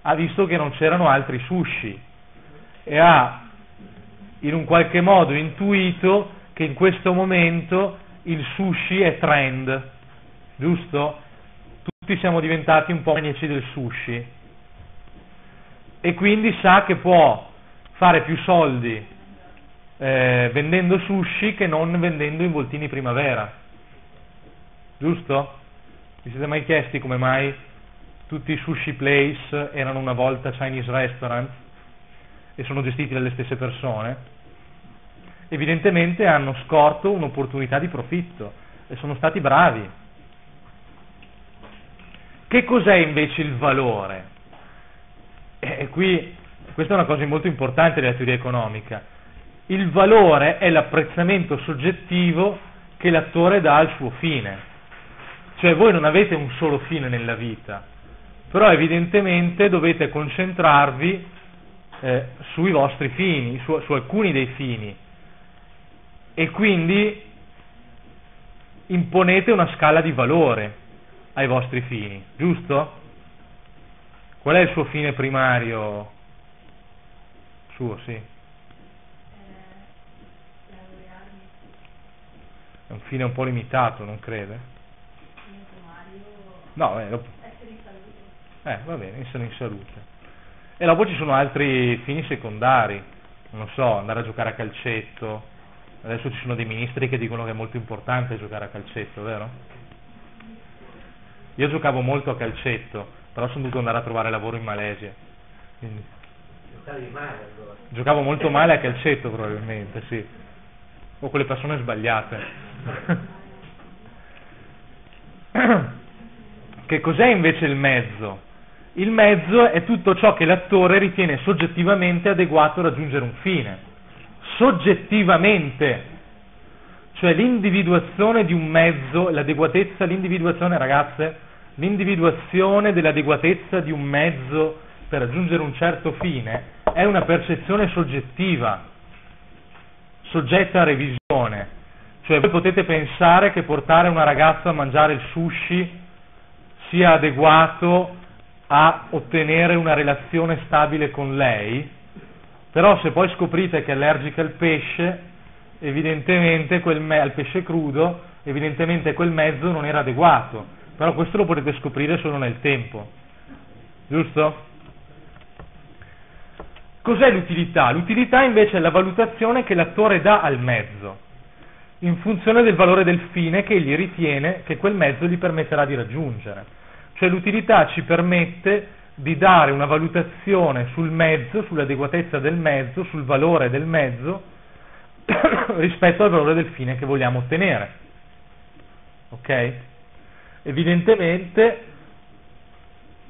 ha visto che non c'erano altri sushi e ha in un qualche modo intuito che in questo momento il sushi è trend, giusto? Tutti siamo diventati un po' maniaci del sushi e quindi sa che può fare più soldi eh, vendendo sushi che non vendendo involtini primavera, giusto? Vi siete mai chiesti come mai tutti i sushi place erano una volta Chinese restaurant e sono gestiti dalle stesse persone? Evidentemente hanno scorto un'opportunità di profitto e sono stati bravi. Che cos'è invece il valore? E qui questa è una cosa molto importante della teoria economica. Il valore è l'apprezzamento soggettivo che l'attore dà al suo fine. Cioè voi non avete un solo fine nella vita, però evidentemente dovete concentrarvi eh, sui vostri fini, su, su alcuni dei fini e quindi imponete una scala di valore ai vostri fini, giusto? Qual è il suo fine primario? Suo, sì. È un fine un po' limitato, non crede? No, eh, dopo... eh, va bene, essere in salute. E dopo ci sono altri fini secondari, non so, andare a giocare a calcetto. Adesso ci sono dei ministri che dicono che è molto importante giocare a calcetto, vero? Io giocavo molto a calcetto, però sono dovuto andare a trovare lavoro in Malesia. Quindi... Giocavi male allora. Giocavo molto male a calcetto probabilmente, sì. O con le persone sbagliate. Che cos'è invece il mezzo? Il mezzo è tutto ciò che l'attore ritiene soggettivamente adeguato a raggiungere un fine. Soggettivamente, cioè l'individuazione di un mezzo, l'adeguatezza, l'individuazione, ragazze, l'individuazione dell'adeguatezza di un mezzo per raggiungere un certo fine è una percezione soggettiva, soggetta a revisione. Cioè voi potete pensare che portare una ragazza a mangiare il sushi sia adeguato a ottenere una relazione stabile con lei, però se poi scoprite che è allergica al pesce, evidentemente me- al pesce crudo, evidentemente quel mezzo non era adeguato, però questo lo potete scoprire solo nel tempo, giusto? Cos'è l'utilità? L'utilità invece è la valutazione che l'attore dà al mezzo, in funzione del valore del fine che egli ritiene che quel mezzo gli permetterà di raggiungere. Cioè l'utilità ci permette di dare una valutazione sul mezzo, sull'adeguatezza del mezzo, sul valore del mezzo *coughs* rispetto al valore del fine che vogliamo ottenere. Ok? Evidentemente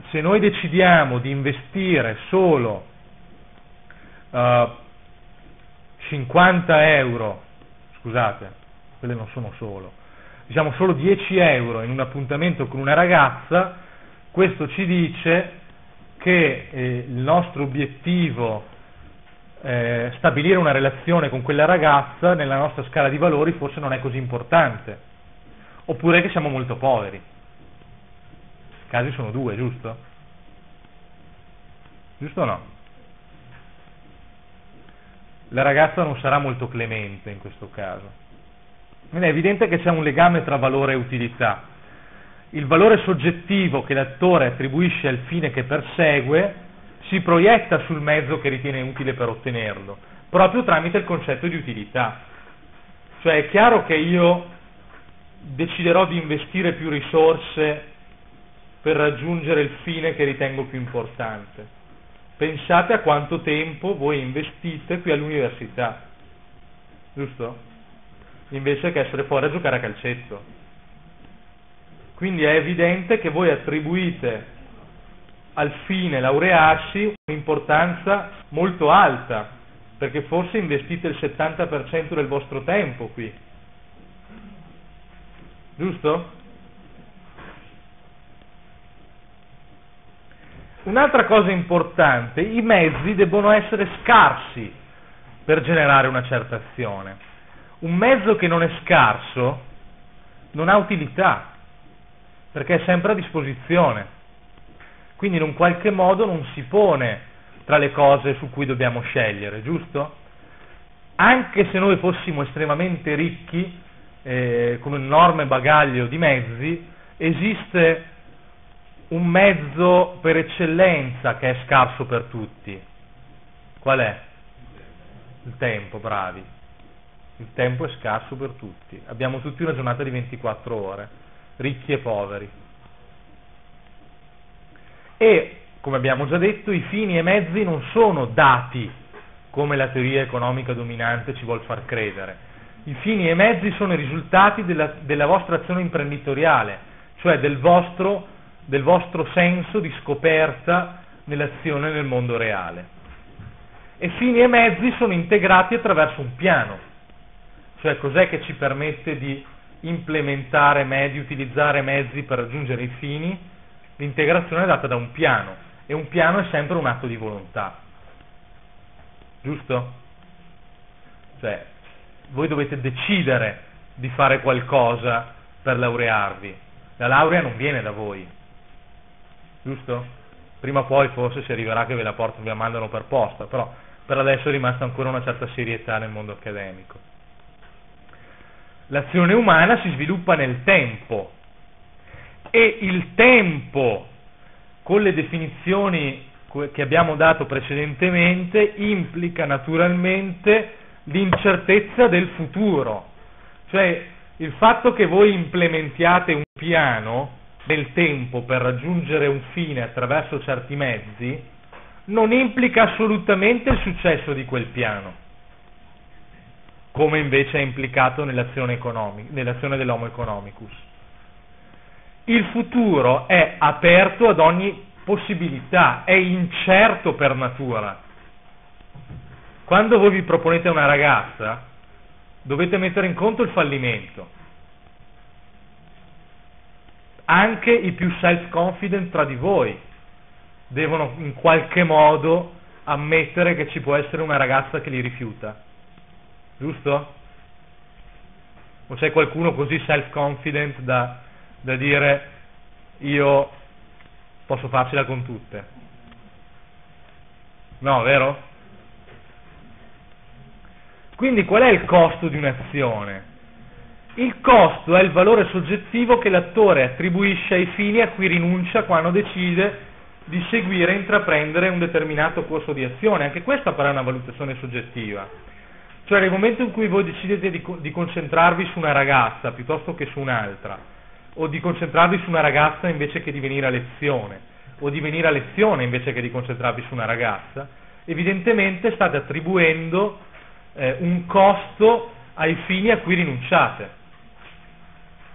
se noi decidiamo di investire solo uh, 50 euro, scusate, quelle non sono solo, diciamo solo 10 euro in un appuntamento con una ragazza, questo ci dice che eh, il nostro obiettivo eh, stabilire una relazione con quella ragazza nella nostra scala di valori forse non è così importante, oppure che siamo molto poveri. I casi sono due, giusto? Giusto o no? La ragazza non sarà molto clemente in questo caso. Quindi è evidente che c'è un legame tra valore e utilità. Il valore soggettivo che l'attore attribuisce al fine che persegue si proietta sul mezzo che ritiene utile per ottenerlo, proprio tramite il concetto di utilità. Cioè è chiaro che io deciderò di investire più risorse per raggiungere il fine che ritengo più importante. Pensate a quanto tempo voi investite qui all'università, giusto? Invece che essere fuori a giocare a calcetto. Quindi è evidente che voi attribuite al fine laurearsi un'importanza molto alta, perché forse investite il 70% del vostro tempo qui. Giusto? Un'altra cosa importante, i mezzi debbono essere scarsi per generare una certa azione. Un mezzo che non è scarso non ha utilità, perché è sempre a disposizione. Quindi in un qualche modo non si pone tra le cose su cui dobbiamo scegliere, giusto? Anche se noi fossimo estremamente ricchi, eh, con un enorme bagaglio di mezzi, esiste un mezzo per eccellenza che è scarso per tutti. Qual è? Il tempo, bravi. Il tempo è scarso per tutti. Abbiamo tutti una giornata di 24 ore, ricchi e poveri. E, come abbiamo già detto, i fini e mezzi non sono dati come la teoria economica dominante ci vuol far credere. I fini e mezzi sono i risultati della, della vostra azione imprenditoriale, cioè del vostro, del vostro senso di scoperta nell'azione nel mondo reale. E fini e mezzi sono integrati attraverso un piano, cioè cos'è che ci permette di implementare mezzi, utilizzare mezzi per raggiungere i fini, L'integrazione è data da un piano e un piano è sempre un atto di volontà. Giusto? Cioè, voi dovete decidere di fare qualcosa per laurearvi. La laurea non viene da voi. Giusto? Prima o poi forse si arriverà che ve la portano, ve la mandano per posta, però per adesso è rimasta ancora una certa serietà nel mondo accademico. L'azione umana si sviluppa nel tempo, e il tempo, con le definizioni che abbiamo dato precedentemente, implica naturalmente l'incertezza del futuro. Cioè il fatto che voi implementiate un piano nel tempo per raggiungere un fine attraverso certi mezzi non implica assolutamente il successo di quel piano, come invece è implicato nell'azione, economica, nell'azione dell'Homo economicus il futuro è aperto ad ogni possibilità, è incerto per natura. Quando voi vi proponete una ragazza, dovete mettere in conto il fallimento. Anche i più self-confident tra di voi devono in qualche modo ammettere che ci può essere una ragazza che li rifiuta. Giusto? O c'è qualcuno così self-confident da da dire io posso farcela con tutte. No, vero? Quindi qual è il costo di un'azione? Il costo è il valore soggettivo che l'attore attribuisce ai fini a cui rinuncia quando decide di seguire e intraprendere un determinato corso di azione. Anche questa però è una valutazione soggettiva. Cioè nel momento in cui voi decidete di, di concentrarvi su una ragazza piuttosto che su un'altra, o di concentrarvi su una ragazza invece che di venire a lezione, o di venire a lezione invece che di concentrarvi su una ragazza, evidentemente state attribuendo eh, un costo ai fini a cui rinunciate.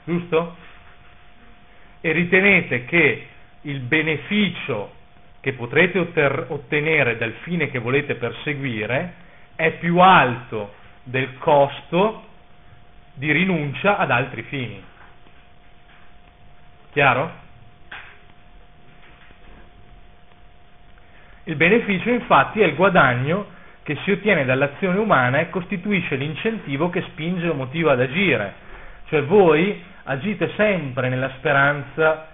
Giusto? E ritenete che il beneficio che potrete ottenere dal fine che volete perseguire è più alto del costo di rinuncia ad altri fini. Chiaro? Il beneficio infatti è il guadagno che si ottiene dall'azione umana e costituisce l'incentivo che spinge o motiva ad agire. Cioè voi agite sempre nella speranza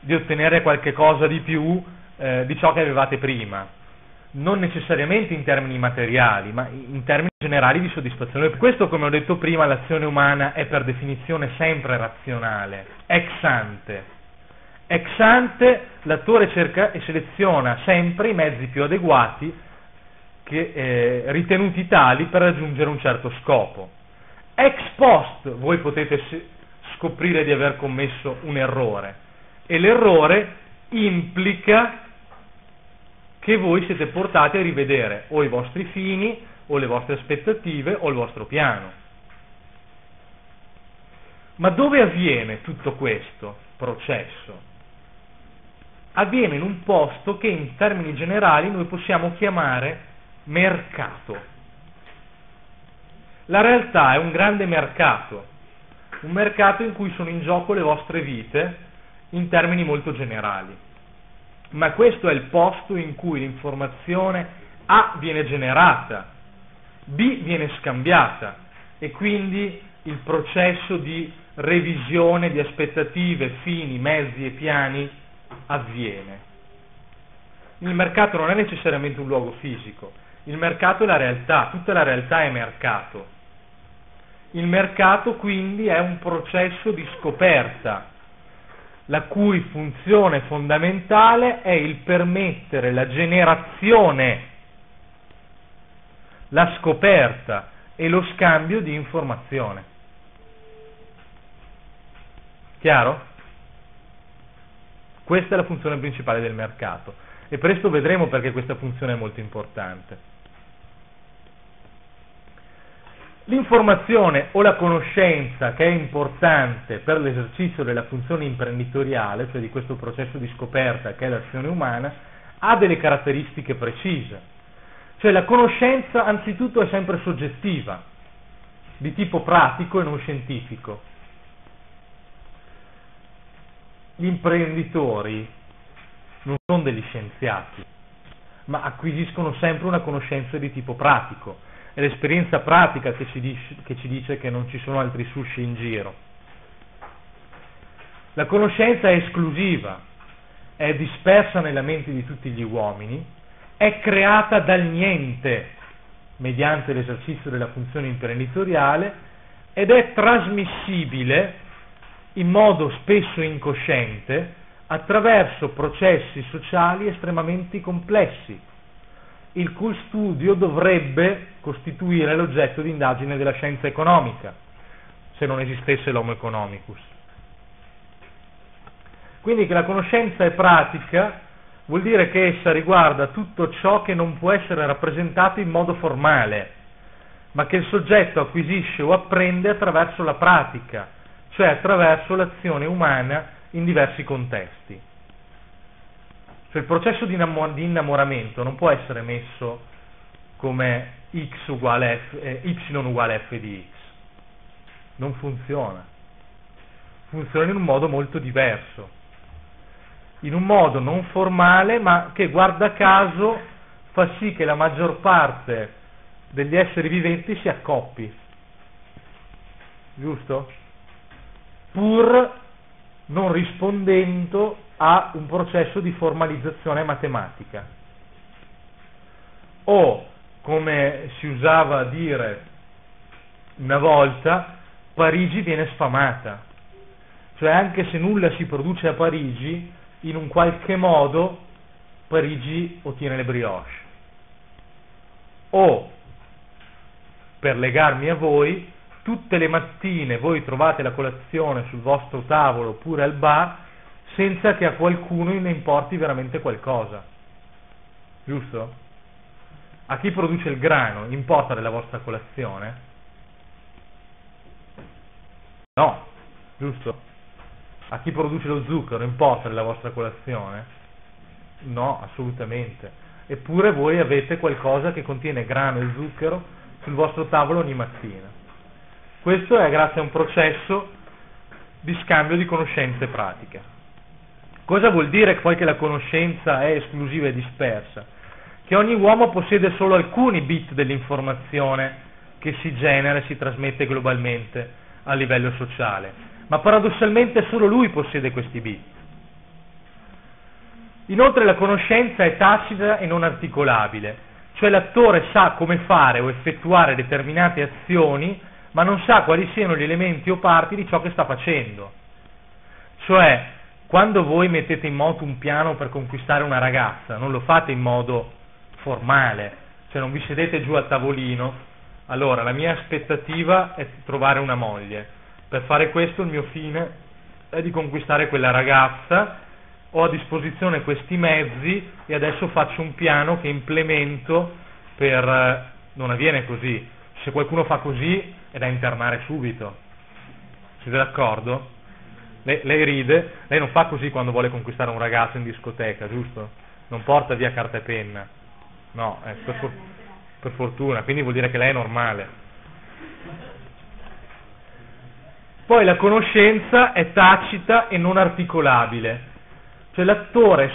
di ottenere qualche cosa di più eh, di ciò che avevate prima, non necessariamente in termini materiali, ma in termini generali di soddisfazione. Per questo, come ho detto prima, l'azione umana è per definizione sempre razionale, ex ante. Ex ante l'attore cerca e seleziona sempre i mezzi più adeguati che, eh, ritenuti tali per raggiungere un certo scopo. Ex post voi potete scoprire di aver commesso un errore, e l'errore implica che voi siete portati a rivedere o i vostri fini, o le vostre aspettative, o il vostro piano. Ma dove avviene tutto questo processo? Avviene in un posto che in termini generali noi possiamo chiamare mercato. La realtà è un grande mercato, un mercato in cui sono in gioco le vostre vite in termini molto generali. Ma questo è il posto in cui l'informazione A viene generata, B viene scambiata e quindi il processo di revisione di aspettative, fini, mezzi e piani avviene. Il mercato non è necessariamente un luogo fisico, il mercato è la realtà, tutta la realtà è mercato. Il mercato quindi è un processo di scoperta, la cui funzione fondamentale è il permettere la generazione, la scoperta e lo scambio di informazione. Chiaro? Questa è la funzione principale del mercato e presto vedremo perché questa funzione è molto importante. L'informazione o la conoscenza che è importante per l'esercizio della funzione imprenditoriale, cioè di questo processo di scoperta che è l'azione umana, ha delle caratteristiche precise. Cioè la conoscenza anzitutto è sempre soggettiva, di tipo pratico e non scientifico gli imprenditori non sono degli scienziati, ma acquisiscono sempre una conoscenza di tipo pratico. È l'esperienza pratica che ci, dice, che ci dice che non ci sono altri sushi in giro. La conoscenza è esclusiva, è dispersa nella mente di tutti gli uomini, è creata dal niente mediante l'esercizio della funzione imprenditoriale ed è trasmissibile in modo spesso incosciente attraverso processi sociali estremamente complessi, il cui studio dovrebbe costituire l'oggetto di indagine della scienza economica, se non esistesse l'homo economicus. Quindi che la conoscenza è pratica vuol dire che essa riguarda tutto ciò che non può essere rappresentato in modo formale, ma che il soggetto acquisisce o apprende attraverso la pratica, cioè attraverso l'azione umana in diversi contesti. Cioè il processo di, innamor- di innamoramento non può essere messo come x uguale f, eh, y uguale f di x. Non funziona. Funziona in un modo molto diverso. In un modo non formale, ma che guarda caso fa sì che la maggior parte degli esseri viventi si accoppi. Giusto? pur non rispondendo a un processo di formalizzazione matematica. O, come si usava a dire una volta, Parigi viene sfamata, cioè anche se nulla si produce a Parigi, in un qualche modo Parigi ottiene le brioche. O, per legarmi a voi, tutte le mattine voi trovate la colazione sul vostro tavolo oppure al bar senza che a qualcuno ne importi veramente qualcosa. Giusto? A chi produce il grano importa della vostra colazione? No, giusto? A chi produce lo zucchero importa della vostra colazione? No, assolutamente. Eppure voi avete qualcosa che contiene grano e zucchero sul vostro tavolo ogni mattina. Questo è grazie a un processo di scambio di conoscenze pratiche. Cosa vuol dire poi che la conoscenza è esclusiva e dispersa? Che ogni uomo possiede solo alcuni bit dell'informazione che si genera e si trasmette globalmente a livello sociale, ma paradossalmente solo lui possiede questi bit. Inoltre la conoscenza è tacita e non articolabile, cioè l'attore sa come fare o effettuare determinate azioni ma non sa quali siano gli elementi o parti di ciò che sta facendo. Cioè, quando voi mettete in moto un piano per conquistare una ragazza, non lo fate in modo formale, cioè non vi sedete giù al tavolino, allora la mia aspettativa è trovare una moglie. Per fare questo il mio fine è di conquistare quella ragazza, ho a disposizione questi mezzi e adesso faccio un piano che implemento per... Eh, non avviene così. Se qualcuno fa così è da internare subito. Siete d'accordo? Lei, lei, ride, lei non fa così quando vuole conquistare un ragazzo in discoteca, giusto? Non porta via carta e penna. No, eh, per, for- per fortuna, quindi vuol dire che lei è normale. Poi la conoscenza è tacita e non articolabile. Cioè l'attore,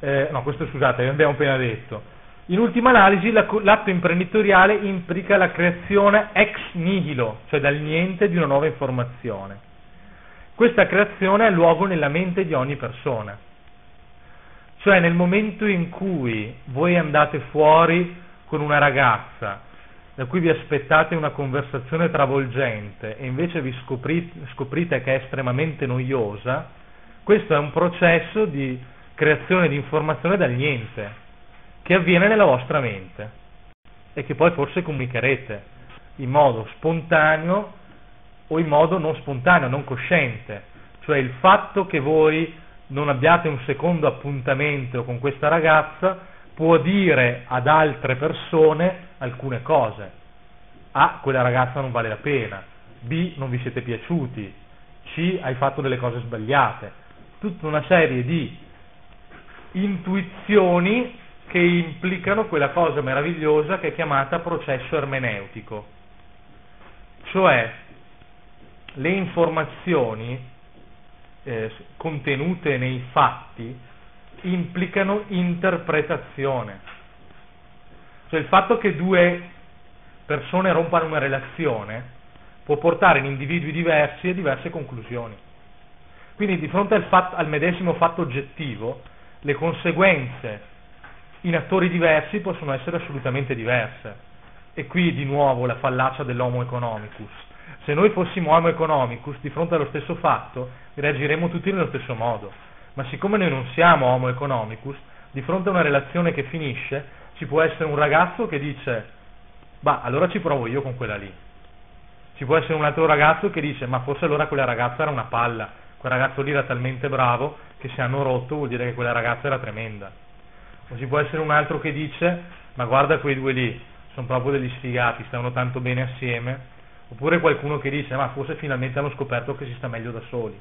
eh, no questo scusate, abbiamo appena detto, in ultima analisi l'atto imprenditoriale implica la creazione ex nihilo, cioè dal niente di una nuova informazione. Questa creazione ha luogo nella mente di ogni persona. Cioè nel momento in cui voi andate fuori con una ragazza da cui vi aspettate una conversazione travolgente e invece vi scoprite, scoprite che è estremamente noiosa, questo è un processo di creazione di informazione dal niente, che avviene nella vostra mente e che poi forse comunicherete in modo spontaneo o in modo non spontaneo, non cosciente. Cioè il fatto che voi non abbiate un secondo appuntamento con questa ragazza può dire ad altre persone alcune cose. A, quella ragazza non vale la pena. B, non vi siete piaciuti. C, hai fatto delle cose sbagliate. Tutta una serie di intuizioni che implicano quella cosa meravigliosa che è chiamata processo ermeneutico. Cioè, le informazioni eh, contenute nei fatti implicano interpretazione. Cioè il fatto che due persone rompano una relazione può portare in individui diversi a diverse conclusioni. Quindi di fronte al, fatto, al medesimo fatto oggettivo, le conseguenze in attori diversi possono essere assolutamente diverse. E qui di nuovo la fallacia dell'homo economicus. Se noi fossimo homo economicus, di fronte allo stesso fatto, reagiremmo tutti nello stesso modo ma siccome noi non siamo homo economicus, di fronte a una relazione che finisce, ci può essere un ragazzo che dice, bah, allora ci provo io con quella lì. Ci può essere un altro ragazzo che dice, ma forse allora quella ragazza era una palla, quel ragazzo lì era talmente bravo che se hanno rotto vuol dire che quella ragazza era tremenda. O ci può essere un altro che dice, ma guarda quei due lì, sono proprio degli sfigati, stanno tanto bene assieme. Oppure qualcuno che dice, ma forse finalmente hanno scoperto che si sta meglio da soli.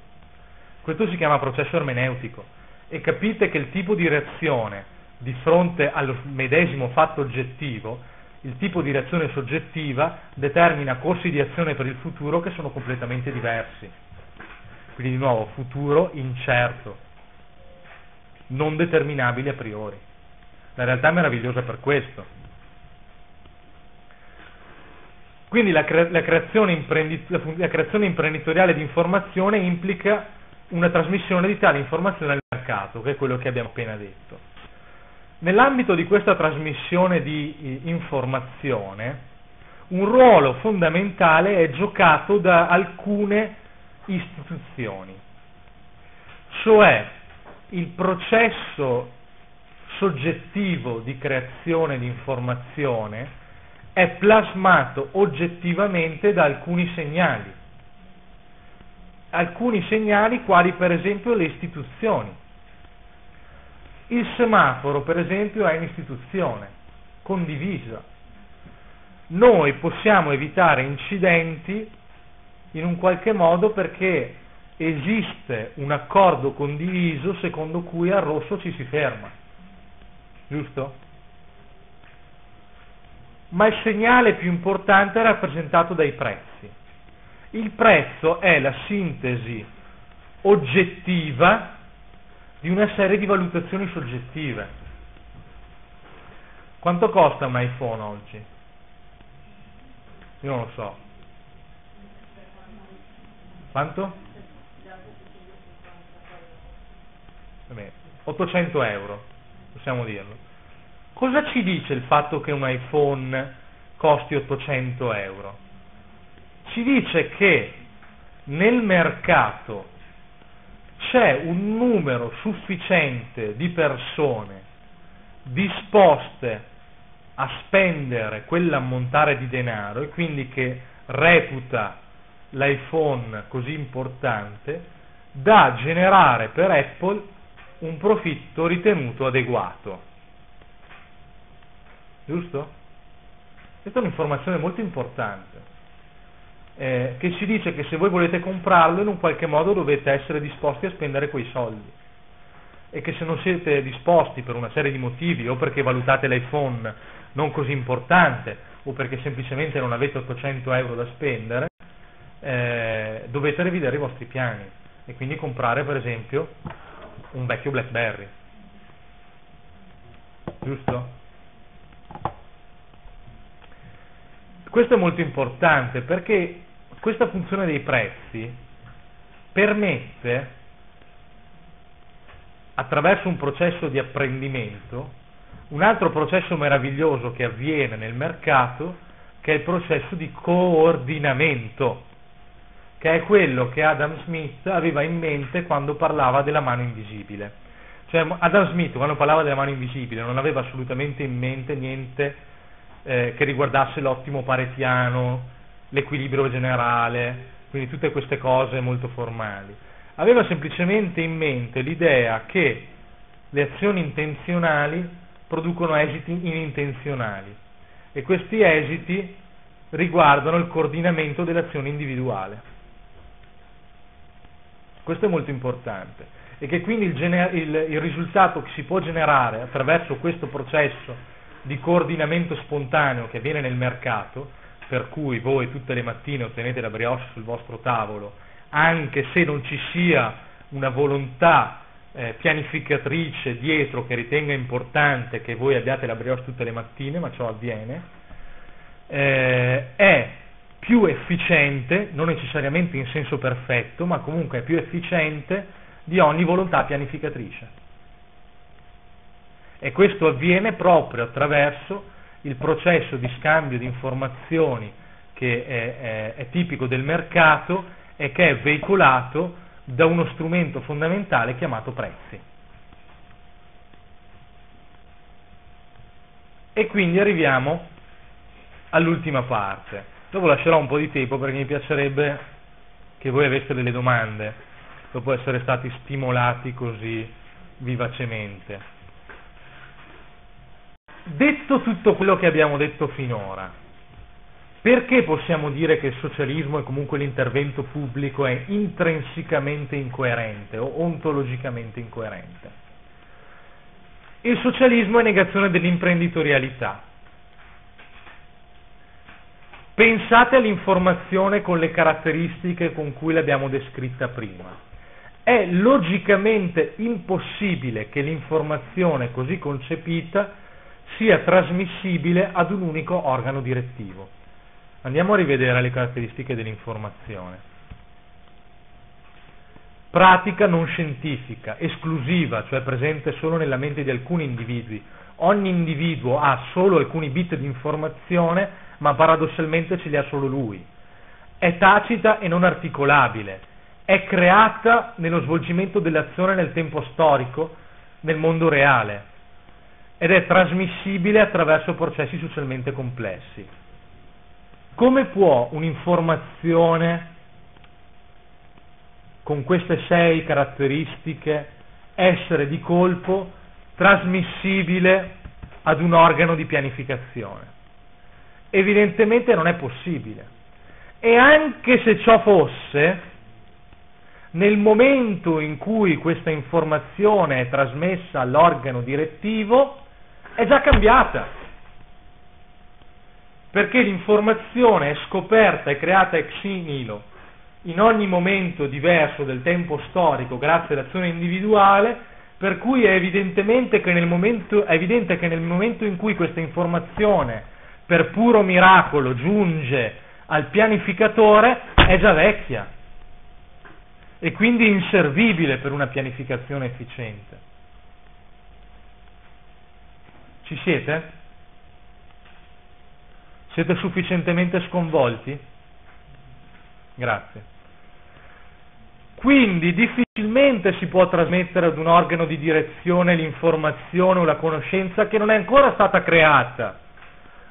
Questo si chiama processo ermeneutico e capite che il tipo di reazione di fronte al medesimo fatto oggettivo, il tipo di reazione soggettiva determina corsi di azione per il futuro che sono completamente diversi. Quindi di nuovo futuro incerto, non determinabile a priori. La realtà è meravigliosa per questo. Quindi la, cre- la, creazione, la creazione imprenditoriale di informazione implica una trasmissione di tale informazione al mercato, che è quello che abbiamo appena detto. Nell'ambito di questa trasmissione di eh, informazione, un ruolo fondamentale è giocato da alcune istituzioni, cioè il processo soggettivo di creazione di informazione è plasmato oggettivamente da alcuni segnali alcuni segnali quali per esempio le istituzioni. Il semaforo per esempio è un'istituzione condivisa. Noi possiamo evitare incidenti in un qualche modo perché esiste un accordo condiviso secondo cui al rosso ci si ferma. Giusto? Ma il segnale più importante è rappresentato dai prezzi. Il prezzo è la sintesi oggettiva di una serie di valutazioni soggettive. Quanto costa un iPhone oggi? Io non lo so. Quanto? Vabbè, 800 euro, possiamo dirlo. Cosa ci dice il fatto che un iPhone costi 800 euro? ci dice che nel mercato c'è un numero sufficiente di persone disposte a spendere quell'ammontare di denaro e quindi che reputa l'iPhone così importante da generare per Apple un profitto ritenuto adeguato. Giusto? Questa è un'informazione molto importante, eh, che ci dice che se voi volete comprarlo in un qualche modo dovete essere disposti a spendere quei soldi e che se non siete disposti per una serie di motivi o perché valutate l'iPhone non così importante o perché semplicemente non avete 800 euro da spendere, eh, dovete rivedere i vostri piani e quindi comprare per esempio un vecchio BlackBerry. Giusto? Questo è molto importante perché questa funzione dei prezzi permette attraverso un processo di apprendimento, un altro processo meraviglioso che avviene nel mercato, che è il processo di coordinamento, che è quello che Adam Smith aveva in mente quando parlava della mano invisibile. Cioè Adam Smith quando parlava della mano invisibile non aveva assolutamente in mente niente eh, che riguardasse l'ottimo paretiano, l'equilibrio generale, quindi tutte queste cose molto formali aveva semplicemente in mente l'idea che le azioni intenzionali producono esiti inintenzionali e questi esiti riguardano il coordinamento dell'azione individuale. Questo è molto importante e che quindi il, il, il risultato che si può generare attraverso questo processo di coordinamento spontaneo che avviene nel mercato, per cui voi tutte le mattine ottenete la brioche sul vostro tavolo anche se non ci sia una volontà eh, pianificatrice dietro che ritenga importante che voi abbiate la brioche tutte le mattine, ma ciò avviene, eh, è più efficiente, non necessariamente in senso perfetto, ma comunque è più efficiente di ogni volontà pianificatrice. E questo avviene proprio attraverso il processo di scambio di informazioni che è, è, è tipico del mercato e che è veicolato da uno strumento fondamentale chiamato prezzi. E quindi arriviamo all'ultima parte. Dopo lascerò un po' di tempo perché mi piacerebbe che voi aveste delle domande, dopo essere stati stimolati così vivacemente. Detto tutto quello che abbiamo detto finora, perché possiamo dire che il socialismo e comunque l'intervento pubblico è intrinsecamente incoerente o ontologicamente incoerente? Il socialismo è negazione dell'imprenditorialità. Pensate all'informazione con le caratteristiche con cui l'abbiamo descritta prima. È logicamente impossibile che l'informazione così concepita sia trasmissibile ad un unico organo direttivo. Andiamo a rivedere le caratteristiche dell'informazione. Pratica non scientifica, esclusiva, cioè presente solo nella mente di alcuni individui. Ogni individuo ha solo alcuni bit di informazione, ma paradossalmente ce li ha solo lui. È tacita e non articolabile. È creata nello svolgimento dell'azione nel tempo storico, nel mondo reale. Ed è trasmissibile attraverso processi socialmente complessi come può un'informazione con queste sei caratteristiche essere di colpo trasmissibile ad un organo di pianificazione? Evidentemente non è possibile. E anche se ciò fosse, nel momento in cui questa informazione è trasmessa all'organo direttivo, è già cambiata perché l'informazione è scoperta e creata ex nihilo in ogni momento diverso del tempo storico grazie all'azione individuale, per cui è, che momento, è evidente che nel momento in cui questa informazione per puro miracolo giunge al pianificatore è già vecchia e quindi inservibile per una pianificazione efficiente. Ci siete? Siete sufficientemente sconvolti? Grazie. Quindi difficilmente si può trasmettere ad un organo di direzione l'informazione o la conoscenza che non è ancora stata creata,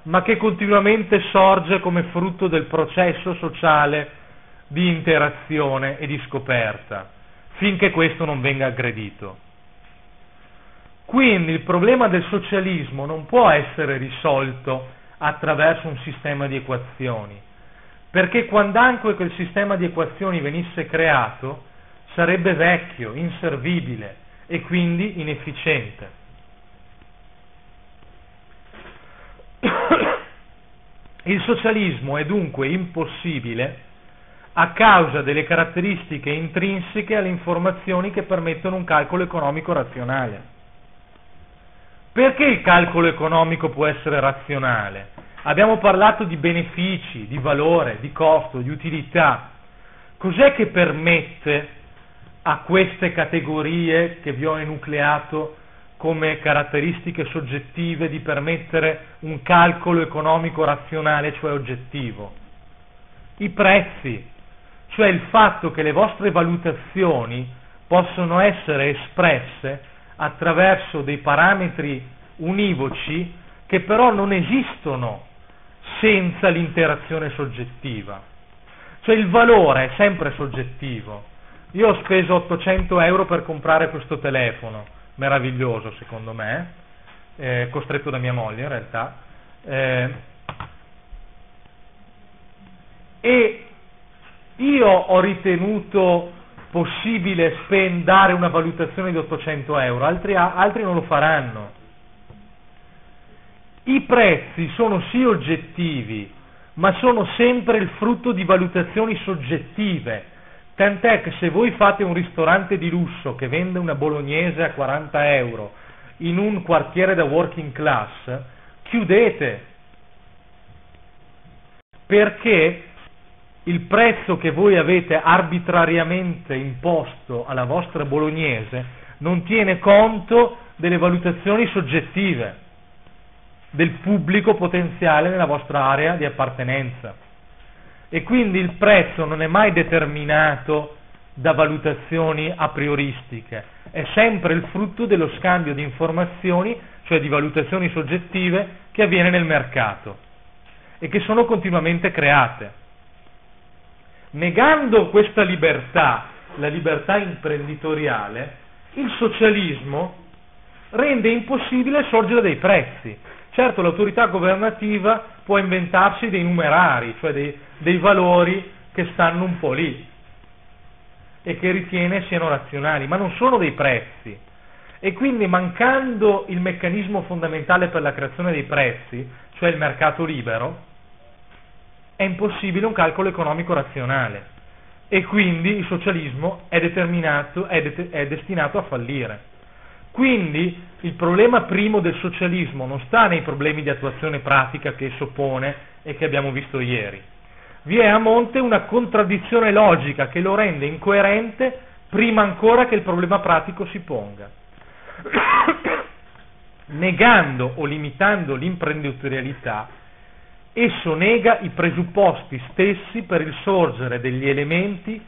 ma che continuamente sorge come frutto del processo sociale di interazione e di scoperta, finché questo non venga aggredito. Quindi il problema del socialismo non può essere risolto attraverso un sistema di equazioni, perché quando anche quel sistema di equazioni venisse creato sarebbe vecchio, inservibile e quindi inefficiente. Il socialismo è dunque impossibile a causa delle caratteristiche intrinseche alle informazioni che permettono un calcolo economico razionale. Perché il calcolo economico può essere razionale? Abbiamo parlato di benefici, di valore, di costo, di utilità. Cos'è che permette a queste categorie che vi ho enucleato come caratteristiche soggettive di permettere un calcolo economico razionale, cioè oggettivo? I prezzi, cioè il fatto che le vostre valutazioni possono essere espresse attraverso dei parametri univoci che però non esistono senza l'interazione soggettiva. Cioè il valore è sempre soggettivo. Io ho speso 800 euro per comprare questo telefono, meraviglioso secondo me, eh, costretto da mia moglie in realtà, eh, e io ho ritenuto possibile spendere una valutazione di 800 euro, altri, altri non lo faranno. I prezzi sono sì oggettivi, ma sono sempre il frutto di valutazioni soggettive. Tant'è che se voi fate un ristorante di lusso che vende una bolognese a 40 euro in un quartiere da working class, chiudete. Perché il prezzo che voi avete arbitrariamente imposto alla vostra bolognese non tiene conto delle valutazioni soggettive del pubblico potenziale nella vostra area di appartenenza. E quindi il prezzo non è mai determinato da valutazioni a prioristiche, è sempre il frutto dello scambio di informazioni, cioè di valutazioni soggettive, che avviene nel mercato e che sono continuamente create negando questa libertà, la libertà imprenditoriale, il socialismo rende impossibile il sorgere dei prezzi. Certo, l'autorità governativa può inventarsi dei numerari, cioè dei, dei valori che stanno un po' lì e che ritiene siano razionali, ma non sono dei prezzi. E quindi mancando il meccanismo fondamentale per la creazione dei prezzi, cioè il mercato libero, è impossibile un calcolo economico razionale e quindi il socialismo è, è, det- è destinato a fallire. Quindi il problema primo del socialismo non sta nei problemi di attuazione pratica che esso pone e che abbiamo visto ieri. Vi è a monte una contraddizione logica che lo rende incoerente prima ancora che il problema pratico si ponga. *coughs* Negando o limitando l'imprenditorialità, Esso nega i presupposti stessi per il sorgere degli elementi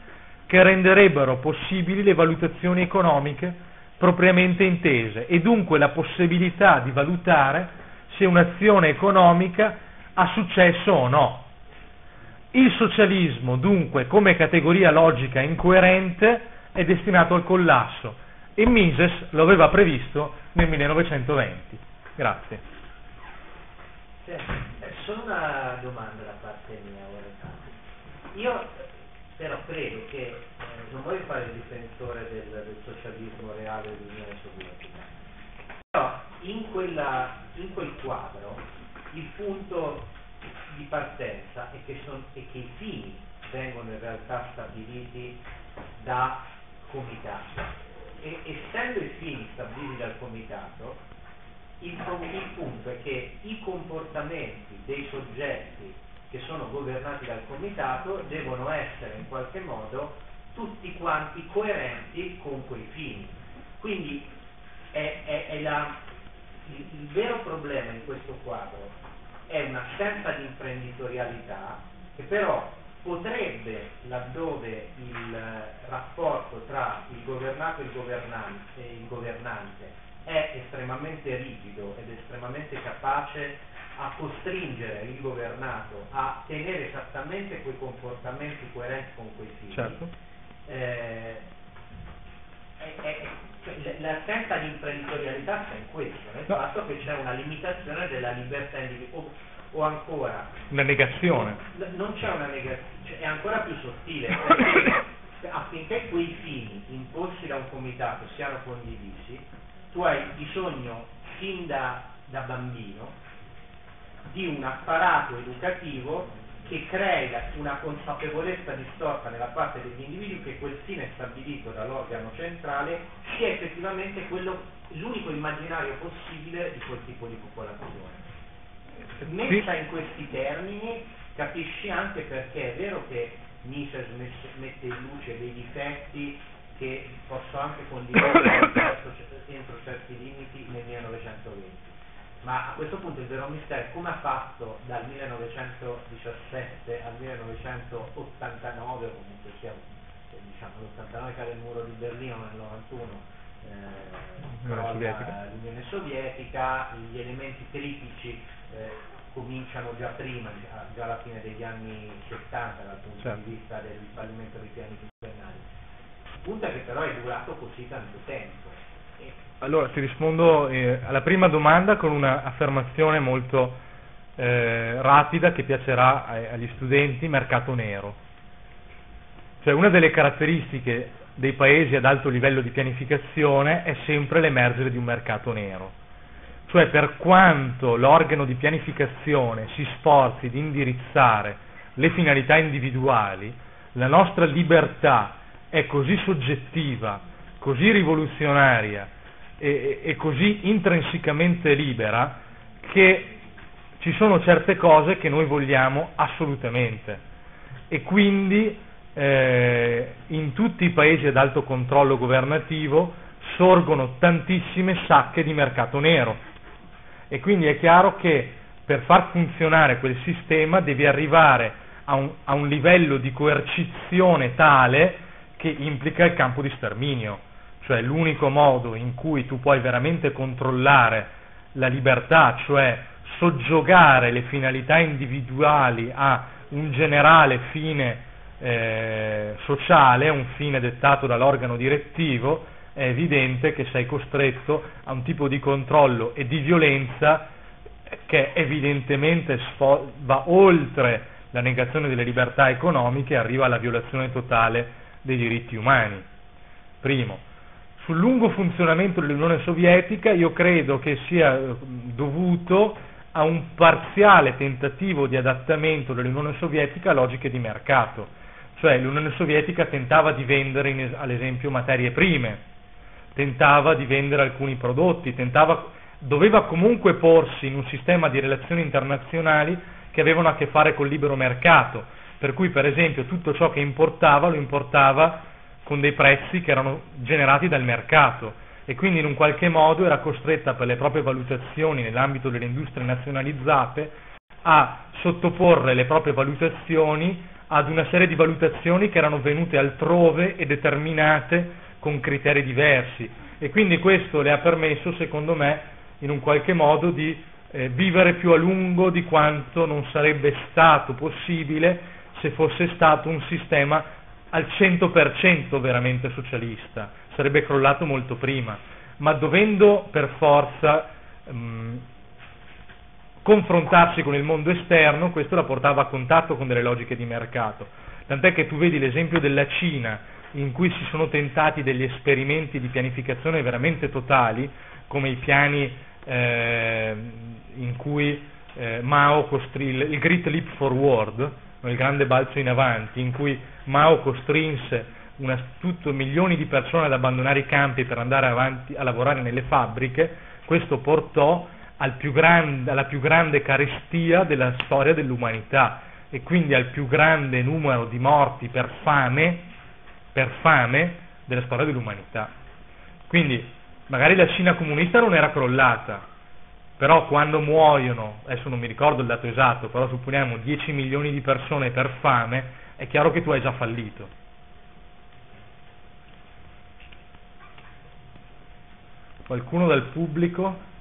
che renderebbero possibili le valutazioni economiche propriamente intese e dunque la possibilità di valutare se un'azione economica ha successo o no. Il socialismo, dunque, come categoria logica incoerente, è destinato al collasso e Mises lo aveva previsto nel 1920. Grazie. Solo una domanda da parte mia. Io però credo che, eh, non voglio fare il difensore del, del socialismo reale dell'Unione Sovietica, però in, quella, in quel quadro il punto di partenza è che, son, è che i fini vengono in realtà stabiliti da comitato e essendo i fini stabiliti dal comitato il, il punto è che i comportamenti dei soggetti che sono governati dal comitato devono essere in qualche modo tutti quanti coerenti con quei fini. Quindi è, è, è la, il, il, vero problema in questo quadro è un'assenza di imprenditorialità che però potrebbe, laddove il rapporto tra il governato e il governante, il governante è estremamente rigido ed estremamente capace a costringere il governato a tenere esattamente quei comportamenti coerenti con quei figli, certo. eh, è- è- cioè, di imprenditorialità sta in questo, nel No. fatto che c'è una limitazione della libertà individuale. O, o ancora, Una negazione. non c'è una negazione, cioè, è ancora più sottile, *coughs* perché affinché quei fini imposti da un comitato siano condivisi, tu hai bisogno fin da, da bambino di un apparato educativo che crei una consapevolezza distorta nella parte degli individui che quel fine stabilito dall'organo centrale sia effettivamente quello, l'unico immaginario possibile di quel tipo di popolazione. Messa in questi termini capisci anche perché è vero che Mises mette in luce dei difetti che posso anche condividere entro certi limiti nel 1920. Ma a questo punto il vero mistero è come ha fatto dal 1917 al 1989, o comunque sia eh, diciamo, l'89 cade il muro di Berlino nel 91, eh, L'Unione crolla Sovietica. l'Unione Sovietica, gli elementi critici eh, cominciano già prima, già, già alla fine degli anni 70 dal punto Certo. di vista del fallimento dei piani quinquennali. È che però è durato così tanto tempo. Allora ti rispondo eh, alla prima domanda con un'affermazione molto eh, rapida che piacerà ai- agli studenti, mercato nero. Cioè una delle caratteristiche dei paesi ad alto livello di pianificazione è sempre l'emergere di un mercato nero. Cioè per quanto l'organo di pianificazione si sforzi di indirizzare le finalità individuali, la nostra libertà è così soggettiva, così rivoluzionaria e, e così intrinsecamente libera che ci sono certe cose che noi vogliamo assolutamente. E quindi eh, in tutti i paesi ad alto controllo governativo sorgono tantissime sacche di mercato nero. E quindi è chiaro che per far funzionare quel sistema devi arrivare a un, a un livello di coercizione tale che implica il campo di sterminio, cioè l'unico modo in cui tu puoi veramente controllare la libertà, cioè soggiogare le finalità individuali a un generale fine eh, sociale, un fine dettato dall'organo direttivo, è evidente che sei costretto a un tipo di controllo e di violenza che evidentemente va oltre la negazione delle libertà economiche e arriva alla violazione totale dei diritti umani. Primo. Sul lungo funzionamento dell'Unione Sovietica io credo che sia eh, dovuto a un parziale tentativo di adattamento dell'Unione Sovietica a logiche di mercato, cioè l'Unione Sovietica tentava di vendere in ad esempio materie prime, tentava di vendere alcuni prodotti, tentava, doveva comunque porsi in un sistema di relazioni internazionali che avevano a che fare col libero mercato, per cui per esempio tutto ciò che importava lo importava con dei prezzi che erano generati dal mercato. E quindi in un qualche modo era costretta per le proprie valutazioni nell'ambito delle industrie nazionalizzate a sottoporre le proprie valutazioni ad una serie di valutazioni che erano venute altrove e determinate con criteri diversi. E quindi questo le ha permesso secondo me in un qualche modo di eh, vivere più a lungo di quanto non sarebbe stato possibile se fosse stato un sistema al 100% veramente socialista, sarebbe crollato molto prima, ma dovendo per forza mh, confrontarsi con il mondo esterno, questo la portava a contatto con delle logiche di mercato. Tant'è che tu vedi l'esempio della Cina, in cui si sono tentati degli esperimenti di pianificazione veramente totali, come i piani eh, in cui eh, Mao costrì il, il Great Leap Forward, il grande balzo in avanti, in cui Mao costrinse una, tutto, milioni di persone ad abbandonare i campi per andare avanti a lavorare nelle fabbriche, questo portò al più grande, alla più grande carestia della storia dell'umanità e quindi al più grande numero di morti per fame, per fame della storia dell'umanità. Quindi magari la Cina comunista non era crollata, però quando muoiono, adesso non mi ricordo il dato esatto, però supponiamo 10 milioni di persone per fame, è chiaro che tu hai già fallito. Qualcuno dal pubblico?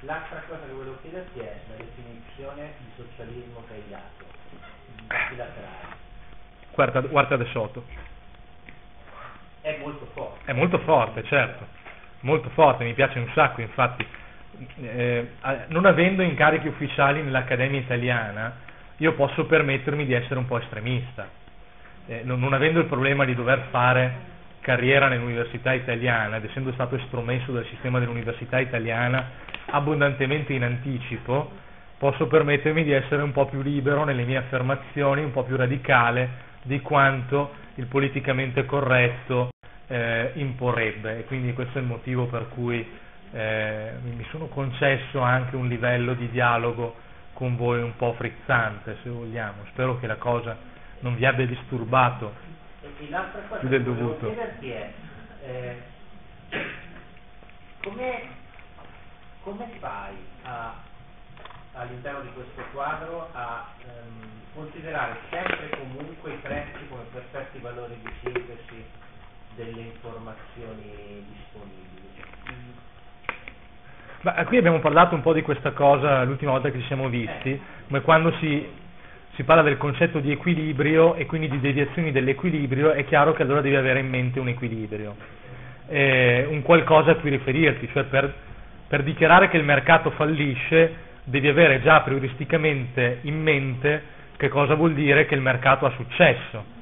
L'altra cosa che volevo chiederti è la definizione di socialismo hai dato, multilaterale. Guarda, guarda da sotto. è molto forte. È molto forte, certo, molto forte, mi piace un sacco, infatti, eh, non avendo incarichi ufficiali nell'Accademia italiana, io posso permettermi di essere un po' estremista, eh, non, non, avendo il problema di dover fare carriera nell'università italiana ed essendo stato estromesso dal sistema dell'università italiana abbondantemente in anticipo, posso permettermi di essere un po' più libero nelle mie affermazioni, un po' più radicale di quanto il politicamente corretto eh, imporrebbe. E quindi questo è il motivo per cui eh, mi sono concesso anche un livello di dialogo con voi un po' frizzante se vogliamo, spero che la cosa non vi abbia disturbato. Più del dovuto. chiederti è eh, come, come fai a, all'interno di questo quadro a ehm, considerare sempre e comunque i prezzi come perfetti valori di sintesi delle informazioni disponibili. Ma qui abbiamo parlato un po' di questa cosa l'ultima volta che ci siamo visti, eh. come quando si, si, parla del concetto di equilibrio e quindi di deviazioni dell'equilibrio, è chiaro che allora devi avere in mente un equilibrio, eh, un qualcosa a cui riferirti, cioè per, per dichiarare che il mercato fallisce devi avere già prioristicamente in mente che cosa vuol dire che il mercato ha successo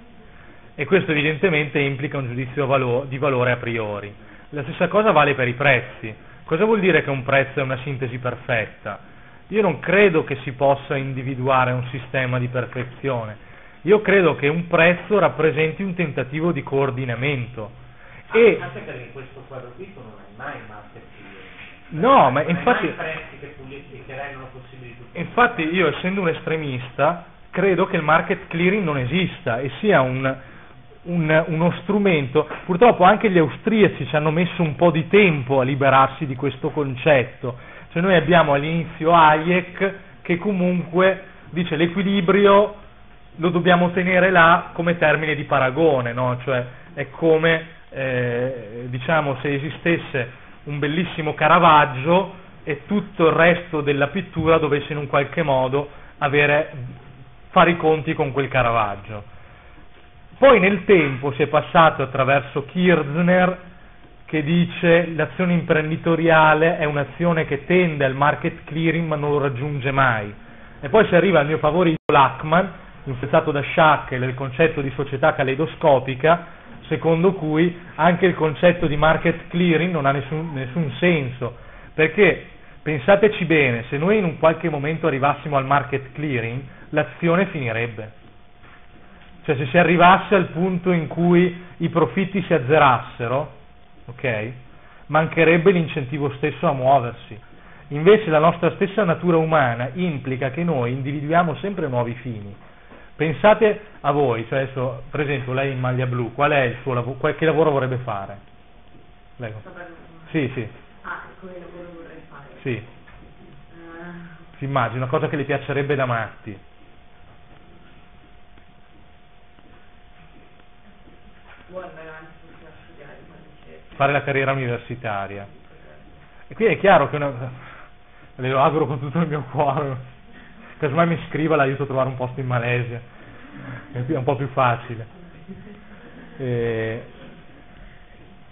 e questo evidentemente implica un giudizio valo- di valore a priori. La stessa cosa vale per i prezzi. Cosa vuol dire che un prezzo è una sintesi perfetta? Io non credo che si possa individuare un sistema di perfezione. Io credo che un prezzo rappresenti un tentativo di coordinamento. Ah, e anche perché in questo quadro qui tu non hai mai market No, ma infatti, che, che. Infatti io essendo un estremista credo che il market clearing non esista e sia un, un, uno strumento, purtroppo anche gli austriaci ci hanno messo un po' di tempo a liberarsi di questo concetto, cioè noi abbiamo all'inizio Hayek che comunque dice l'equilibrio lo dobbiamo tenere là come termine di paragone, no? cioè è come eh, diciamo se esistesse un bellissimo Caravaggio e tutto il resto della pittura dovesse in un qualche modo avere, fare i conti con quel Caravaggio. Poi nel tempo si è passato attraverso Kirchner che dice l'azione imprenditoriale è un'azione che tende al market clearing ma non lo raggiunge mai. E poi si arriva al mio favorito Lachman, influenzato da Schack del concetto di società caleidoscopica, secondo cui anche il concetto di market clearing non ha nessun, nessun senso, perché pensateci bene, se noi in un qualche momento arrivassimo al market clearing, l'azione finirebbe. Cioè se si arrivasse al punto in cui i profitti si azzerassero, ok? Mancherebbe l'incentivo stesso a muoversi. Invece la nostra stessa natura umana implica che noi individuiamo sempre nuovi fini. Pensate a voi, cioè adesso, per esempio lei in maglia blu, qual è il suo lavoro, che lavoro vorrebbe fare? Prego. Sì, sì. Ah, come lavoro vorrei fare? Sì. Uh... Si immagina, una cosa che le piacerebbe da matti. Fare la carriera universitaria. E qui è chiaro che una, le lo auguro con tutto il mio cuore, casomai mi scriva l'aiuto a trovare un posto in Malesia, è un po' più facile. E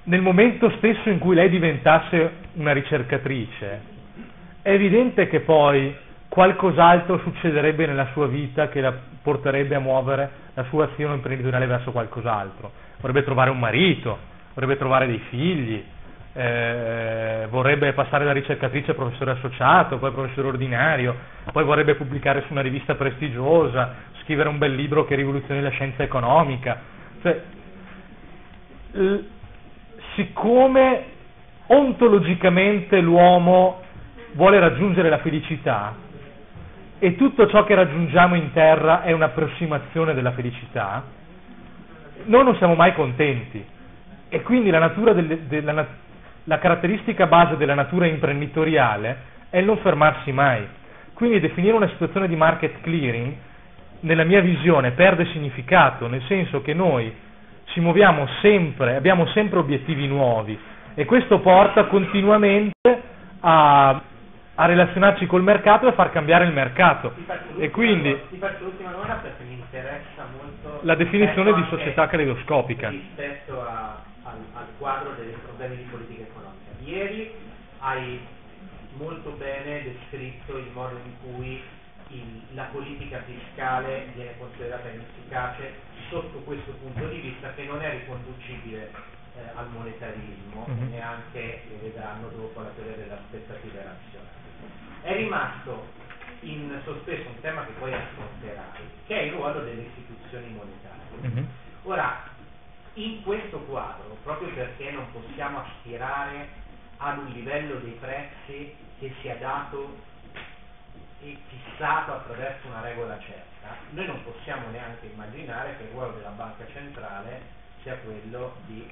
nel momento stesso in cui lei diventasse una ricercatrice, è evidente che poi qualcos'altro succederebbe nella sua vita che la porterebbe a muovere la sua azione imprenditoriale verso qualcos'altro. Vorrebbe trovare un marito, vorrebbe trovare dei figli, eh, vorrebbe passare da ricercatrice a professore associato, poi professore ordinario, poi vorrebbe pubblicare su una rivista prestigiosa, scrivere un bel libro che rivoluzioni la scienza economica. Cioè, l- siccome ontologicamente l'uomo vuole raggiungere la felicità e tutto ciò che raggiungiamo in terra è un'approssimazione della felicità, noi non siamo mai contenti. E quindi la, delle, della, la caratteristica base della natura imprenditoriale è il non fermarsi mai. Quindi definire una situazione di market clearing, nella mia visione, perde significato, nel senso che noi ci muoviamo sempre, abbiamo sempre obiettivi nuovi. E questo porta continuamente a, a relazionarci col mercato e a far cambiare il mercato. E quindi, ti faccio l'ultima domanda perché mi interessa molto la definizione di società caleidoscopica. Rispetto a quadro dei problemi di politica economica. Ieri hai molto bene descritto il modo in cui il, la politica fiscale viene considerata inefficace sotto questo punto di vista che non è riconducibile eh, al monetarismo Mhm. neanche lo vedranno dopo la teoria delle aspettative razionali. È rimasto in sospeso un tema che poi affronterai, che è il ruolo delle istituzioni monetarie. Mhm. Ora, in questo quadro, proprio perché non possiamo aspirare ad un livello dei prezzi che sia dato e fissato attraverso una regola certa, noi non possiamo neanche immaginare che il ruolo della banca centrale sia quello di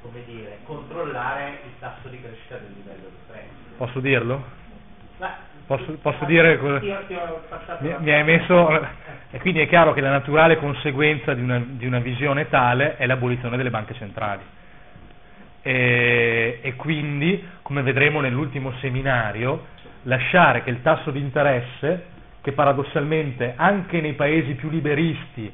come dire, controllare il tasso di crescita del livello dei prezzi. Posso dirlo? Posso- posso dire cosa- Mi, mi hai messo, e quindi è chiaro che la naturale conseguenza di una, di una visione tale è l'abolizione delle banche centrali. E, e quindi, come vedremo nell'ultimo seminario, lasciare che il tasso di interesse, che paradossalmente anche nei paesi più liberisti,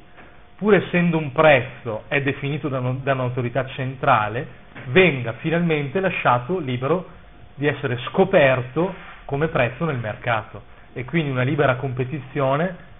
pur essendo un prezzo, è definito da, un- da un'autorità centrale, venga finalmente lasciato libero di essere scoperto come prezzo nel mercato e quindi una libera competizione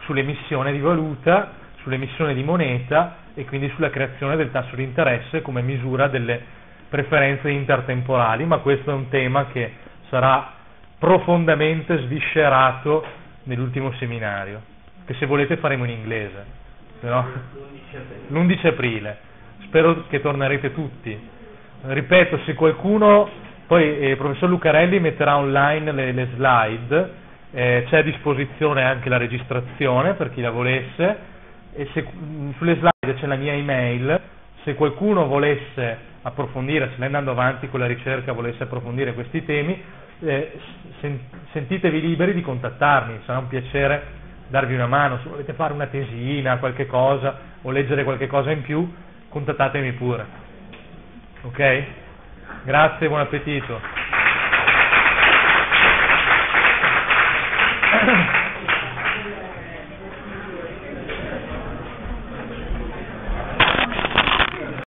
sull'emissione di valuta, sull'emissione di moneta e quindi sulla creazione del tasso di interesse come misura delle preferenze intertemporali, ma questo è un tema che sarà profondamente sviscerato nell'ultimo seminario, che se volete faremo in inglese, però L'11 aprile. l'11 aprile. Spero che tornerete tutti. Ripeto, se qualcuno, poi eh, il professor Lucarelli metterà online le, le slide, eh, c'è a disposizione anche la registrazione per chi la volesse, e se, mh, sulle slide c'è la mia email, se qualcuno volesse approfondire, se lei andando avanti con la ricerca volesse approfondire questi temi, eh, sen- sentitevi liberi di contattarmi, sarà un piacere darvi una mano, se volete fare una tesina, qualche cosa, o leggere qualche cosa in più, contattatemi pure. Ok? Grazie, buon appetito.